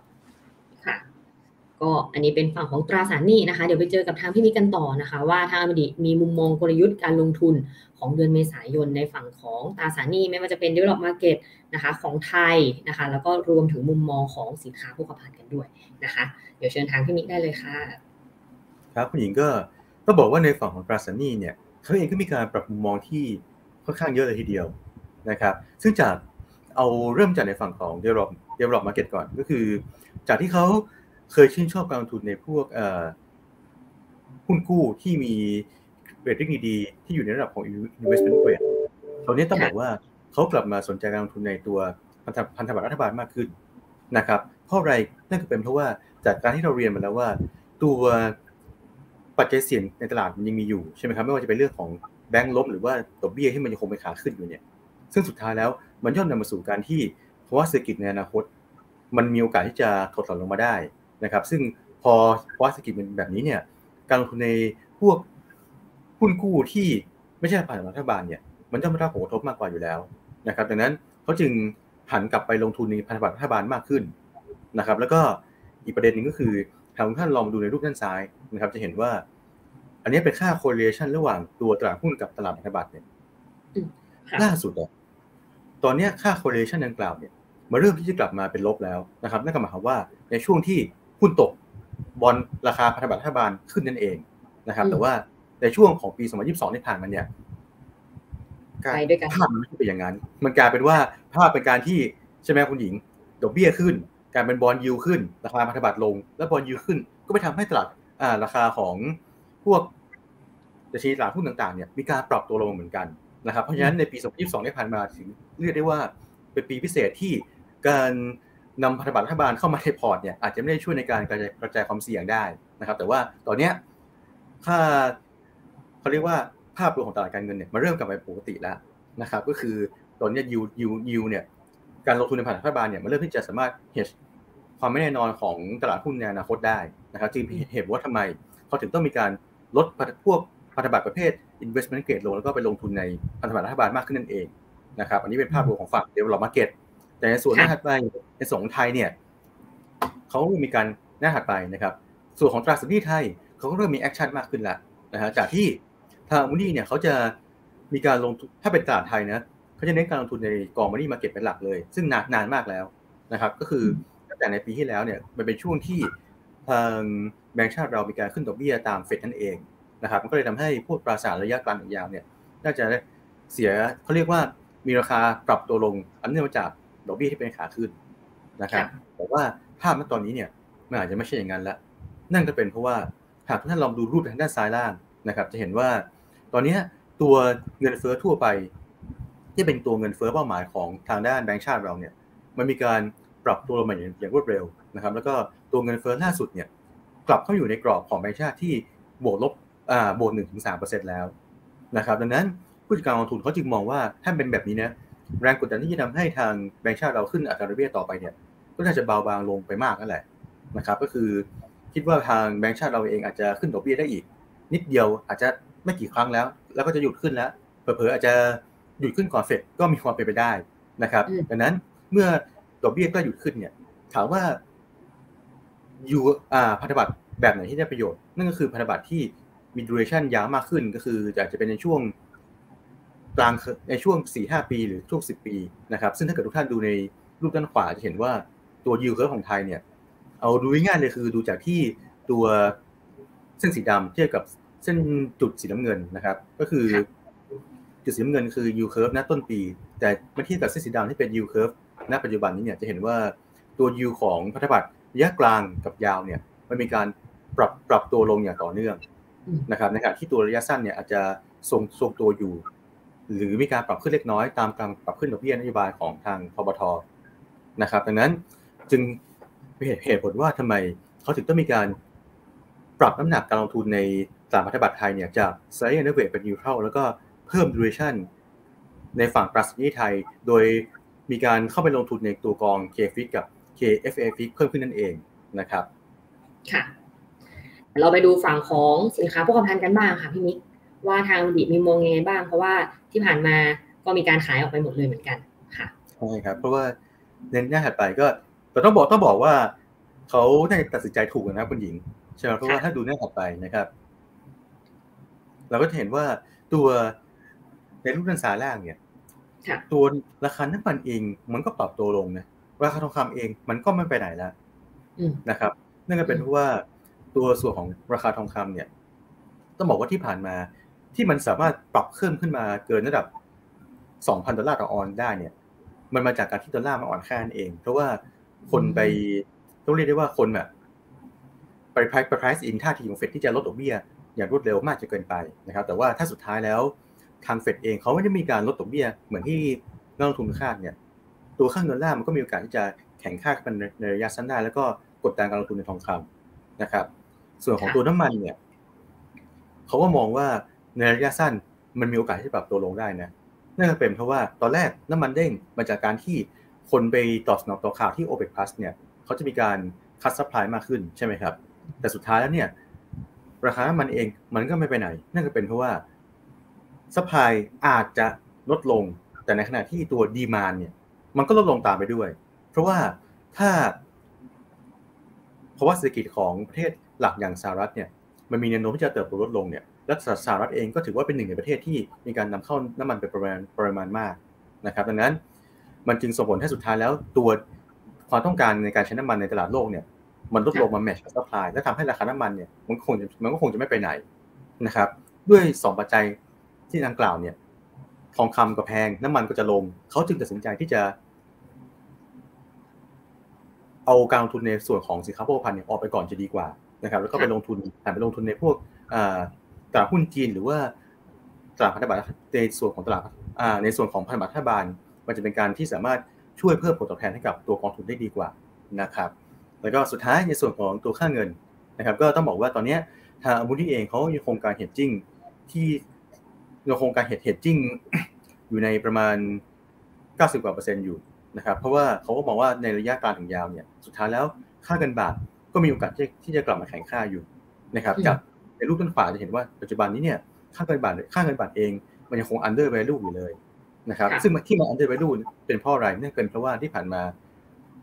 ก็อันนี้เป็นฝั่งของตราสารหนี้นะคะ เดี๋ยวไปเจอกับทางพี่มิกันต่อนะคะ ว่าทางอมดีมีมุมมองกลยุทธ์การลงทุนของเดือนเมษายนในฝั่งของตราสารหนี้ไม่ว่าจะเป็น develop market นะคะของไทยนะคะ แล้วก็รวมถึงมุมมองของสินค้าผู้ขภัณฑ์กันด้วยนะคะ เดี๋ยวเชิญทางพี่มิกได้เลยค่ะ ครับคุณหญิงก็ต้องบอกว่าในฝั่งของตราสารหนี้เนี่ยเขาเองก็มีการปรับมุมมองที่ค่อนข้างเยอะเลยทีเดียวนะครับ ซึ่งจากเอาเริ่มจากในฝั่งของ develop develop market ก่อนก็คือ จากที่เขา เคยชื่นชอบการลงทุนในพวกหุ้นกู้ที่มีเรตติ้งดีๆที่อยู่ในระดับของ investment grade ตอนนี้ต้องบอกว่าเขากลับมาสนใจการลงทุนในตัวพันธบัตรรัฐบาลมากขึ้นนะครับ เพราะอะไรนั่นก็เป็นเพราะว่าจากการที่เราเรียนมาแล้วว่า ตัวปัจจัยเสี่ยงในตลาดมันยังมีอยู่ใช่ไหมครับไม่ว่าจะเป็นเรื่องของแบงก์ล้มหรือว่าดอกเบี้ยที่มันยังคงเป็นขาขึ้นอยู่เนี่ย ซึ่งสุดท้ายแล้วมันย่อมนำมาสู่การที่เพราะว่าเศรษฐกิจในอนาคต มันมีโอกาสที่จะถดถอนลงมาได้ นะครับซึ่งพอภาวะเศรษฐกิจเป็นแบบนี้เนี่ยการลงทุนในพวกหุ้นกู้ที่ไม่ใช่ผ่านรัฐบาลเนี่ยมันจะมารับผลกระทบมากกว่าอยู่แล้วนะครับดังนั้นเขาจึงหันกลับไปลงทุนในพันธบัตรรัฐบาลมากขึ้นนะครับแล้วก็อีกประเด็นหนึ่งก็คือทางท่านลองดูในรูปด้านซ้ายนะครับจะเห็นว่า อันนี้เป็นค่า correlation ระหว่างตัวตลาดหุ้นกับตลาดพันธบัตรเนี่ยล่าสุดเลยตอนนี้ค่า correlation ดังกล่าวเนี่ยมาเริ่มที่จะกลับมาเป็นลบแล้วนะครับนั่นก็หมายความว่าในช่วงที่ หุ้นตกบอลราคาพันธบัตรรัฐบาลขึ้นนั่นเองนะครับ แต่ว่าในช่วงของปี 2022 ที่ผ่านมาเนี่ยภาพมันไม่ใช่เป็นอย่างนั้น มันกลายเป็นว่าภาพเป็นการที่ใช่ไหมคุณหญิงดอกเบี้ยขึ้น การเป็นบอลยูขึ้น ราคาพันธบัตรลง แล้วบอลยูขึ้น ก็ไปทำให้ตลาดอ่าราคาของพวกดัชนีตลาดหุ้นต่างๆเนี่ยมีการปรับตัวลงเหมือนกันนะครับ เพราะฉะนั้นในปี 2022 ที่ผ่านมาถึงเรียกได้ว่าเป็นปีพิเศษที่การ นำพันธบัตรรัฐบาลเข้ามาในพอร์ตเนี่ยอาจจะไม่ได้ช่วยในการกระจายกระจายความเสี่ยงได้นะครับ แต่ว่าตอนนี้ค่าเขาเรียกว่าภาพรวมของตลาดการเงินเนี่ยมาเริ่มกลับไปปกติแล้วนะครับ ก็คือตอนนี้ยูยูยูเนี่ยการลงทุนในพันธบัตรรัฐบาลเนี่ยมันเริ่มที่จะสามารถเห็นความไม่แน่นอนของตลาดหุ้นในอนาคตได้นะครับจึงเหตุว่าทำไมเขาถึงต้องมีการลดพวกพันธบัตรประเภท investment grade ลงแล้วก็ไปลงทุนในพันธบัตรรัฐบาลมากขึ้นนั่นเองนะครับอันนี้เป็นภาพรวมของฝั่ง developed market แต่ในส่วนหน้าถัดไปในส่วนของไทยเนี่ยเขาเริ่มมีการหน้าถัดไปนะครับ ส่วนของตราสารหนี้ไทยเขาก็เริ่มมี action มากขึ้นแล้วนะฮะจากที่ทางมูนี่เนี่ยเขาจะมีการลงทุนถ้าเป็นตลาดไทยนะเขาจะเน้นการลงทุนในกองมูนี่มาเก็ตเป็นหลักเลย ซึ่งนานนานมากแล้วนะครับ ก็คือตั้งแต่ในปีที่แล้วเนี่ยมันเป็นช่วงที่ทางแบงก์ชาติเรามีการขึ้นดอกเบี้ยตามเฟดนั่นเองนะครับ มันก็เลยทำให้พวกตราสารระยะกลางยาวเนี่ย น่าจะเสียเขาเรียกว่ามีราคาปรับตัวลงอันเนื่องมาจาก ดอกเบี้ยที่เป็นขาขึ้นนะครับแต่ว่าภาพณตอนนี้เนี่ยมันอาจจะไม่ใช่อย่างนั้นละนั่นก็เป็นเพราะว่าหากท่านลองดูรูปทางด้านซ้ายล่างนะครับ จะเห็นว่าตอนนี้ตัวเงินเฟ้อทั่วไป ที่เป็นตัวเงินเฟ้อเป้าหมายของทางด้านแบงก์ชาติเราเนี่ยมันมีการปรับตัวลงมาอย่างรวดเร็วนะครับ แล้วก็ตัวเงินเฟ้อล่าสุดเนี่ยกลับเข้าอยู่ในกรอบของแบงก์ชาติที่บวกลบอ่าบวกหนึ่งถึงสามเปอร์เซ็นต์แล้วนะครับ ดังนั้นผู้จัดการกองทุนเขาจึงมองว่าถ้าเป็นแบบนี้นะ แรงกดดันที่จะทำให้ทางแบงก์ชาติเราขึ้นอัตราดอกเบี้ยต่อไปเนี่ยก็น่าจะเบาบางลงไปมากนั่นแหละนะครับ ก็คือคิดว่าทางแบงก์ชาติเราเองอาจจะขึ้นดอกเบี้ยได้อีก นิดเดียวอาจจะไม่กี่ครั้งแล้ว แล้วก็จะหยุดขึ้นแล้วเผลอๆอาจจะหยุดขึ้นก่อนเฟดก็มีความเป็นไปได้นะครับดังนั้นเมื่อดอกเบี้ยก็หยุดขึ้นเนี่ยถามว่าอยู่อ่าพันธบัตรแบบไหนที่ได้ประโยชน์ นั่นก็คือพันธบัตรที่มี duration ยาวมากขึ้นก็คืออาจจะเป็นในช่วง กลางในช่วง 4-5 ปีหรือช่วง 10 ปีนะครับซึ่งถ้าเกิดทุกท่านดูในรูปด้านขวาจะเห็นว่าตัว yield curve ของไทยเนี่ยเอาดูง่ายๆเลยคือดูจากที่ตัวเส้นสีดำเทียบกับเส้นจุดสีน้ำเงินนะครับ ก็คือจุดสีน้ำเงินคือ yield curve ณต้นปี แต่เมื่อเทียบกับเส้นสีดำที่เป็น yield curve ณปัจจุบันนี้เนี่ยจะเห็นว่าตัว yield ของพันธบัตรระยะกลางกับยาวเนี่ยมันมีการปรับปรับตัวลงอย่างต่อเนื่องนะครับในขณะที่ตัวระยะสั้นเนี่ยอาจจะทรงทรงตัวอยู่ หรือมีการปรับขึ้นเล็กน้อยตามการปรับขึ้นดอกเบี้ยนโยบายของทางพบทนะครับ ดังนั้นจึงเหตุผลว่าทำไมเขาถึงต้องมีการปรับน้ำหนักการลงทุนในตลาดพันธบัตรไทยเนี่ยจากไซเอนเวทเป็นยูเทลแล้วก็เพิ่มดูเรชั่นในฝั่งปรัชนีไทย โดยมีการเข้าไปลงทุนในตัวกอง KFIX กับ KFA FIX เพิ่มขึ้นนั่นเองนะครับค่ะเราไปดูฝั่งของสินค้าโภคภัณฑ์กันบ้างค่ะพี่มิกว่าทางดีมีมองยังไงบ้างเพราะว่า ที่ผ่านมาก็มีการขายออกไปหมดเลยเหมือนกันค่ะใช่ครับ เพราะว่าในหน้าถัดไปก็แต่ต้องบอกต้องบอกว่าเขาได้ตัดสินใจถูกนะคุณหญิงใช่ไหมเพราะว่าถ้าดูหน้าถัดไปนะครับ เราก็จะเห็นว่าตัวในรูปด้านซ้ายล่างเนี่ยตัวราคาน้ำมันเองมันก็ปรับตัวลงนะราคาทองคำเองมันก็ไม่ไปไหนแล้วนะครับนั่นก็เป็นเพราะว่าตัวส่วนของราคาทองคำเนี่ย ต้องบอกว่าที่ผ่านมา ที่มันสามารถปรับเพิ่มขึ้นมาเกินระดับ 2,000 ดอลลาร์ต่อออนได้เนี่ย มันมาจากการที่ดอลลาร์มันอ่อนค่านั่นเอง เพราะว่าคนไปต้องเรียกได้ว่าคนแบบไป price ไป price in ท่าทีของเฟดที่จะลดดอกเบี้ยอย่างรวดเร็วมากจะเกินไปนะครับ แต่ว่าถ้าสุดท้ายแล้วทางเฟดเองเขาไม่ได้มีการลดดอกเบี้ยเหมือนที่นักลงทุนคาดเนี่ย ตัวค่าเงินดอลลาร์มันก็มีโอกาสที่จะแข็งค่ากันในระยะสั้นได้ แล้วก็กดดันการลงทุนในทองคำนะครับ ส่วนของตัวน้ำมันเนี่ยเขาก็มองว่า ในระยะสั้นมันมีโอกาสที่ปรับตัวลงได้นะนั่นก็เป็นเพราะว่าตอนแรกน้ำมันเด้งมาจากการที่คนไปตอบสนองต่อข่าวที่ OPEC Plus เนี่ยเขาจะมีการ cut supply มากขึ้นใช่ไหมครับ แต่สุดท้ายแล้วเนี่ยราคาน้ำมันเองมันก็ไม่ไปไหน นั่นก็เป็นเพราะว่า supply อาจจะลดลง แต่ในขณะที่ตัว demand เนี่ยมันก็ลดลงตามไปด้วย เพราะว่าถ้าเพราะว่าเศรษฐกิจของประเทศหลักอย่างสหรัฐเนี่ยมันมีแนวโน้มที่จะเติบโตลดลงเนี่ย และสหรัฐเองก็ถือว่าเป็นหนึ่งในประเทศที่มีการนำเข้าน้ำมันเป็นปริมาณปริมาณมากนะครับดังนั้นมันจึงส่งผลให้สุดท้ายแล้วตัวความต้องการในการใช้น้ำมันในตลาดโลกเนี่ยมันลดลงมาแมชกับซัพพลายและทำให้ราคาน้ำมันเนี่ยมันคงมันก็คงจะไม่ไปไหนนะครับด้วย 2 ปัจจัยที่ดังกล่าวเนี่ยทองคำก็แพงน้ำมันก็จะลงเขาจึงตัดสินใจที่จะ เอาการลงทุนในส่วนของสินค้าโภคภัณฑ์เนี่ยออกไปก่อนจะดีกว่านะครับแล้วก็ไปลงทุนหันไปลงทุนในพวก ตลาดหุ้นจีนหรือว่าตลาดพันธบัตรในส่วนของตลาดในส่วนของพันธบัตรรัฐบาล มันจะเป็นการที่สามารถช่วยเพิ่มผลตอบแทนให้กับตัวกองทุนได้ดีกว่านะครับ แล้วก็สุดท้ายในส่วนของตัวค่าเงินนะครับ ก็ต้องบอกว่าตอนนี้ทาง Amundi เองเขายังคงการ hedging ที่ยังคงการ hedge hedging อยู่ในประมาณ 90กว่าเปอร์เซ็นต์อยู่นะครับ เพราะว่าเขาก็มองว่าในระยะกลางถึงยาวเนี่ย สุดท้ายแล้วค่าเงินบาทก็มีโอกาสที่จะกลับมาแข็งค่าอยู่นะครับ จาก ในรูปด้านขวาจะเห็นว่าปัจจุบันนี้เนี่ยค่าเงินบาทค่าเงินบาทเอง มันยังคง under value อยู่เลยนะครับซึ่งที่มัน under value เป็นเพราะอะไรนี่เป็นเพราะว่าที่ผ่านมา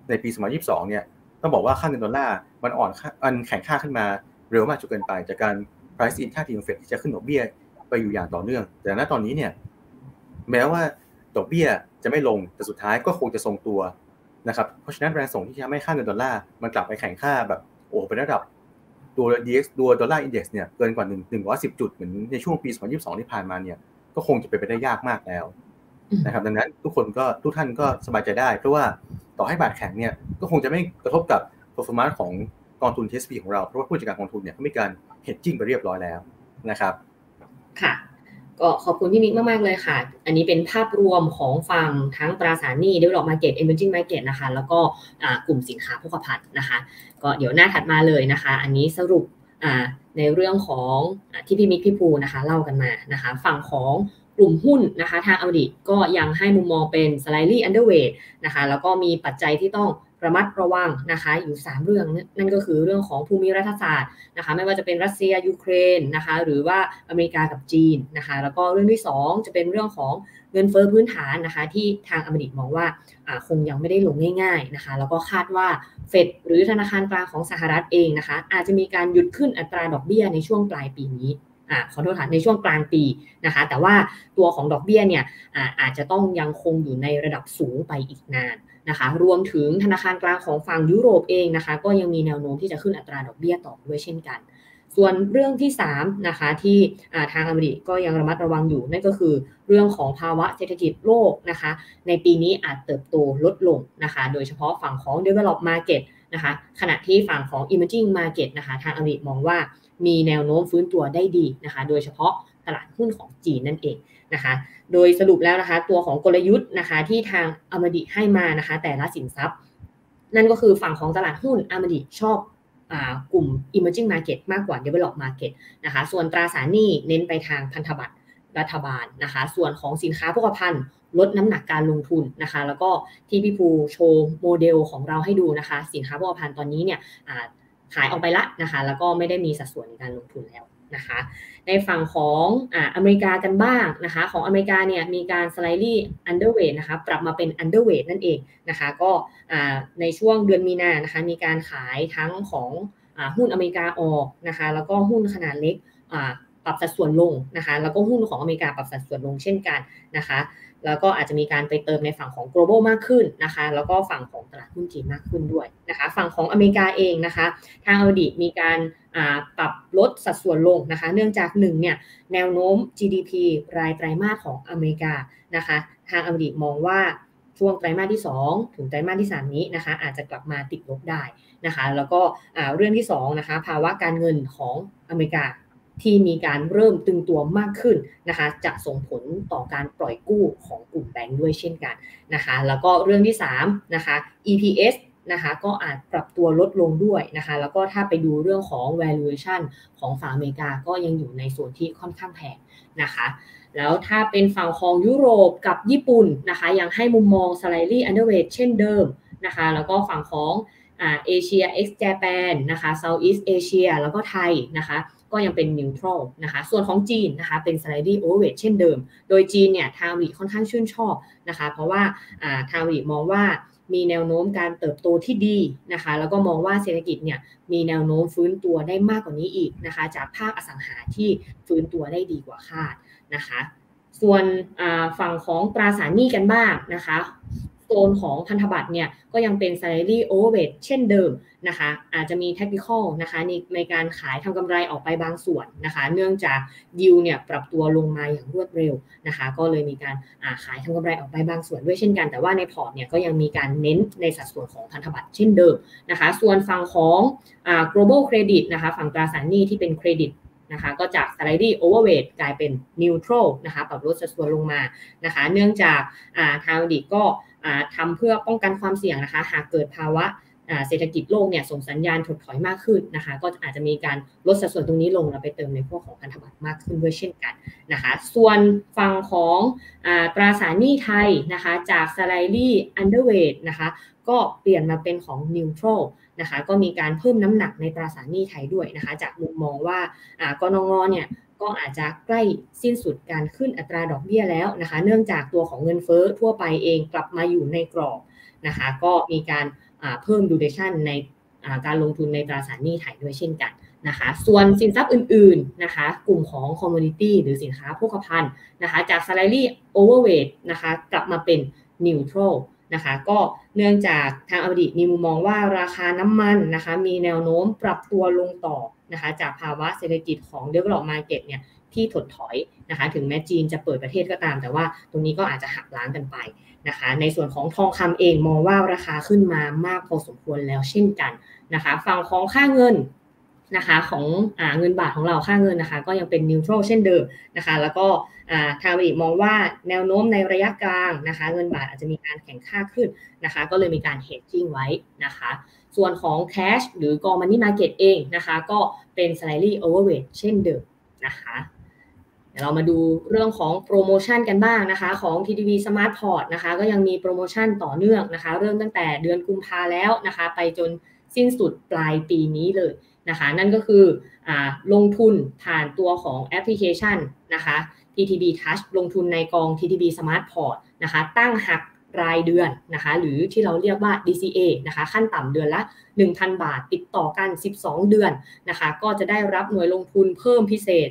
ในปี 2022 เนี่ยต้องบอกว่าค่าเงินดอลลาร์มันอ่อนอันแข็งค่าขึ้นมาเร็วมากจนเกินไป จากการ price in ค่าทีงเฟดที่จะขึ้นดอกเบี้ยไปอยู่อย่างต่อเนื่อง แต่ณตอนนี้เนี่ยแม้ว่าดอกเบี้ยจะไม่ลงแต่สุดท้ายก็คงจะทรงตัวนะครับเพราะฉะนั้นแรงส่งที่ทำให้ค่าเงินดอลลาร์มันกลับไปแข่งค่าแบบโอ้เป็นระดับ ตัว DX ตัวดอลลาร์อินเด็กซ์เนี่ยเกินกว่า1 110 จุดเหมือนในช่วงปี 2022 ที่ผ่านมาเนี่ยก็คงจะเป็นไปได้ยากมากแล้วนะครับดังนั้นทุกคนก็ทุกท่านก็สบายใจได้ เพราะว่าต่อให้บาทแข็งเนี่ยก็คงจะไม่กระทบกับ performance ของกองทุน TSP ของเรา เพราะว่าผู้จัดการกองทุนเนี่ยเขามีการ hedging ไปเรียบร้อยแล้วนะครับ ค่ะ ก็ขอบคุณพี่มิกมาก ๆ เลยค่ะ อันนี้เป็นภาพรวมของฝั่งทั้งตราสารหนี้ develop market emerging market นะคะ แล้วก็กลุ่มสินค้าโภคภัณฑ์นะคะ ก็เดี๋ยวหน้าถัดมาเลยนะคะ อันนี้สรุปในเรื่องของที่พี่มิกพี่ภูนะคะเล่ากันมานะคะ ฝั่งของกลุ่มหุ้นนะคะ ทางอดีตก็ยังให้มุมมองเป็น slightly underweight นะคะ แล้วก็มีปัจจัยที่ต้อง ระมัดระวังนะคะอยู่ 3 เรื่องนั่นก็คือเรื่องของภูมิรัฐศาสตร์นะคะไม่ว่าจะเป็นรัสเซียยูเครนนะคะหรือว่าอเมริกากับจีนนะคะแล้วก็เรื่องที่ 2 จะเป็นเรื่องของเงินเฟอ้อพื้นฐานนะคะที่ทางอเมริกมองว่าคงยังไม่ได้ลงง่ายๆนะคะแล้วก็คาดว่าเฟดหรือธนาคารกลางของสหรัฐเองนะคะอาจจะมีการหยุดขึ้นอัตราดอกเบี้ยในช่วงปลายปีนี้อขอโทษค่ะในช่วงกลางปีนะคะแต่ว่าตัวของดอกเบี้ยเนี่ยออาจจะต้องยังคงอยู่ในระดับสูงไปอีกนาน นะคะ รวมถึงธนาคารกลางของฝั่งยุโรปเองนะคะ ก็ยังมีแนวโน้มที่จะขึ้นอัตราดอกเบี้ยต่อด้วยเช่นกัน ส่วนเรื่องที่3นะคะที่ทางอเมริกก็ยังระมัดระวังอยู่นั่นก็คือเรื่องของภาวะเศรษฐกิจโลกนะคะ ในปีนี้อาจเติบโตลดลงนะคะ โดยเฉพาะฝั่งของ develop market นะคะขณะที่ฝั่งของ emerging market นะคะทางอเมริกมองว่ามีแนวโน้มฟื้นตัวได้ดีนะคะ โดยเฉพาะตลาดหุ้นของจีนนั่นเอง นะคะ โดยสรุปแล้วนะคะ ตัวของกลยุทธ์นะคะ ที่ทางอมริให้มานะคะ แต่ละสินทรัพย์ นั่นก็คือฝั่งของตลาดหุ้นอมริชอบกลุ่ม emerging market มากกว่า develop market นะคะ ส่วนตราสารหนี้เน้นไปทางพันธบัตรรัฐบาลนะคะ ส่วนของสินค้าโภคภัณฑ์ลดน้ำหนักการลงทุนนะคะ แล้วก็ที่พี่ภูโชว์โมเดลของเราให้ดูนะคะ สินค้าโภคภัณฑ์ตอนนี้เนี่ยขายออกไปละนะคะ แล้วก็ไม่ได้มีสัดส่วนในการลงทุนแล้ว นะคะในฝั่งของอ่าอเมริกากันบ้างนะคะของอเมริกาเนี่ยมีการ slightly underweight นะคะปรับมาเป็น underweight นั่นเองนะคะก็อ่าในช่วงเดือนมีนานะคะมีการขายทั้งของอ่าหุ้นอเมริกาออกนะคะแล้วก็หุ้นขนาดเล็กอ่าปรับสัดส่วนลงนะคะแล้วก็หุ้นของอเมริกาปรับสัดส่วนลงเช่นกันนะคะ แล้วก็อาจจะมีการไปเติมในฝั่งของ global มากขึ้นนะคะ แล้วก็ฝั่งของตลาดหุ้นจีนมากขึ้นด้วยนะคะ ฝั่งของอเมริกาเองนะคะ ทางอดีตมีการปรับลดสัดส่วนลงนะคะ เนื่องจาก1เนี่ยแนวโน้ม GDP รายไตรมาสของอเมริกานะคะ ทางอดีตมองว่าช่วงไตรมาสที่ 2 ถึงไตรมาสที่ 3 นี้นะคะ อาจจะกลับมาติดลบได้นะคะ แล้วก็เรื่องที่2นะคะภาวะการเงินของอเมริกา ที่มีการเริ่มตึงตัวมากขึ้นนะคะ จะส่งผลต่อการปล่อยกู้ของกลุ่มแบงค์ด้วยเช่นกันนะคะ แล้วก็เรื่องที่3นะคะ EPS นะคะก็อาจปรับตัวลดลงด้วยนะคะ แล้วก็ถ้าไปดูเรื่องของ valuation ของฝั่งอเมริกาก็ยังอยู่ในส่วนที่ค่อนข้างแพงนะคะ แล้วถ้าเป็นฝั่งของยุโรปกับญี่ปุ่นนะคะ ยังให้มุมมอง slightly underweight เช่นเดิมนะคะ แล้วก็ฝั่งของเอเชีย x Japan นะคะ Southeast Asia แล้วก็ไทยนะคะ ก็ยังเป็นนิวทรัลนะคะ ส่วนของจีนนะคะเป็น slightly overweight เช่นเดิม โดยจีนเนี่ยทาวีค่อนข้างชื่นชอบนะคะ เพราะว่าทาวีมองว่ามีแนวโน้มการเติบโตที่ดีนะคะ แล้วก็มองว่าเศรษฐกิจเนี่ยมีแนวโน้มฟื้นตัวได้มากกว่านี้อีกนะคะ จากภาคอสังหาที่ฟื้นตัวได้ดีกว่าคาดนะคะ ส่วนฝั่งของตราสารหนี้กันบ้างนะคะ โซนของพันธบัตรเนี่ยก็ยังเป็น slightly overweight เช่นเดิมนะคะ อาจจะมี technical นะคะในในการขายทำกำไรออกไปบางส่วนนะคะ เนื่องจากยิวเนี่ยปรับตัวลงมาอย่างรวดเร็วนะคะ ก็เลยมีการขายทำกำไรออกไปบางส่วนด้วยเช่นกัน แต่ว่าในพอร์ตเนี่ยก็ยังมีการเน้นในสัดส่วนของพันธบัตรเช่นเดิมนะคะ ส่วนฝั่งของ global credit นะคะ ฝั่งตราสารหนี้ที่เป็นเครดิตนะคะก็จาก slightly overweight กลายเป็น neutral นะคะปรับลดสัดส่วนลงมานะคะ เนื่องจากทางดีก็ ทำเพื่อป้องกันความเสี่ยงนะคะ หากเกิดภาวะเศรษฐกิจโลกเนี่ยส่งสัญญาณถดถอยมากขึ้นนะคะ ก็อาจจะมีการลดสัดส่วนตรงนี้ลงแล้วไปเติมในพวกของพันธบัตรมากขึ้นด้วยเช่นกันนะคะ ส่วนฝั่งของตราสารหนี้ไทยนะคะจาก slightly underweight นะคะก็เปลี่ยนมาเป็นของ neutral นะคะก็มีการเพิ่มน้ำหนักในตราสารหนี้ไทยด้วยนะคะ จากมุมมองว่ากนงเนี่ย ก็อาจจะใกล้สิ้นสุดการขึ้นอัตราดอกเบี้ยแล้วนะคะ เนื่องจากตัวของเงินเฟ้อทั่วไปเองกลับมาอยู่ในกรอบนะคะ ก็มีการเพิ่มดูเดชันในการลงทุนในตราสารหนี้ไทยด้วยเช่นกันนะคะ ส่วนสินทรัพย์อื่นๆนะคะ กลุ่มของ commodity หรือสินค้าโภคภัณฑ์นะคะ จาก slightly overweight นะคะ กลับมาเป็น neutral นะคะ ก็เนื่องจากทางอดีตมีมุมมองว่าราคาน้ำมันนะคะ มีแนวโน้มปรับตัวลงต่อ นะคะจากภาวะเศรษฐกิจของ develop market เนี่ยที่ถดถอยนะคะถึงแม้จีนจะเปิดประเทศก็ตาม แต่ว่าตรงนี้ก็อาจจะหักล้างกันไปนะคะในส่วนของทองคำเองมองว่าราคาขึ้นมามากพอสมควรแล้วเช่นกันนะคะฝั่งของค่าเงินนะคะของอเงินบาทของเราค่าเงินนะคะก็ยังเป็นนิวทรัลเช่นเดิมนะคะแล้วก็ทางบริมองว่าแนวโน้มในระยะกลางนะคะเงินบาทอาจจะมีการแข็งค่าขึ้นนะคะก็เลยมีการ hedging ไว้นะคะ ส่วนของ cash หรือกอง money market เองนะคะ ก็เป็น slightly overweight เช่นเดิมนะคะเดี๋ยวเรามาดูเรื่องของโปรโมชั่นกันบ้างนะคะ ของ TTV Smart Port นะคะ ก็ยังมีโปรโมชั่นต่อเนื่องนะคะ เริ่มตั้งแต่เดือนกุมภาแล้วนะคะ ไปจนสิ้นสุดปลายปีนี้เลยนะคะ นั่นก็คืออลงทุนผ่านตัวของแอปพลิเคชันนะคะ TTB Touch ลงทุนในกอง TTB Smart Port นะคะ ตั้งหัก รายเดือนนะคะหรือที่เราเรียกว่า DCA นะคะขั้นต่ำเดือนละ 1,000 บาท ติดต่อกัน 12 เดือนนะคะก็จะได้รับหน่วยลงทุนเพิ่มพิเศษ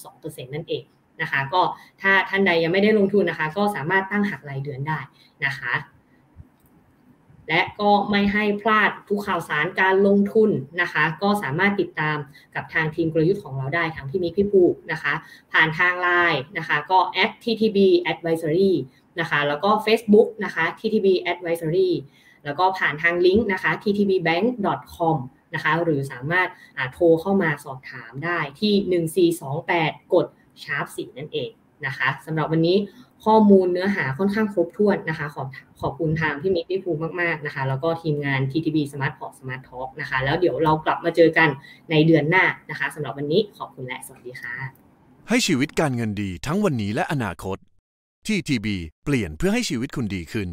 0.2%นั่นเองนะคะก็ถ้าท่านใดยังไม่ได้ลงทุนนะคะ ก็สามารถตั้งหักรายเดือนได้นะคะและก็ไม่ให้พลาดทุกข่าวสารการลงทุนนะคะ ก็สามารถติดตามกับทางทีมกลยุทธ์ของเราได้ทางพี่มิกพี่ภูนะคะ ผ่านทางไลน์นะคะ ก็ @ttb advisory นะคะ แล้วก็ Facebook นะคะ ttb advisory แล้วก็ผ่านทางลิงก์นะคะ ttbbank.com นะคะ หรือสามารถโทรเข้ามาสอบถามได้ที่ 1428 กด sharp 4นั่นเองนะคะสำหรับวันนี้ข้อมูลเนื้อหาค่อนข้างครบถ้วนนะคะ ขอบขอบคุณทางพี่มิกพี่ภูมากๆนะคะ แล้วก็ทีมงาน TTB Smart Port Smart Talk นะคะ แล้วเดี๋ยวเรากลับมาเจอกันในเดือนหน้านะคะสำหรับวันนี้ขอบคุณและสวัสดีค่ะ ให้ชีวิตการเงินดีทั้งวันนี้และอนาคต TTB เปลี่ยนเพื่อให้ชีวิตคุณดีขึ้น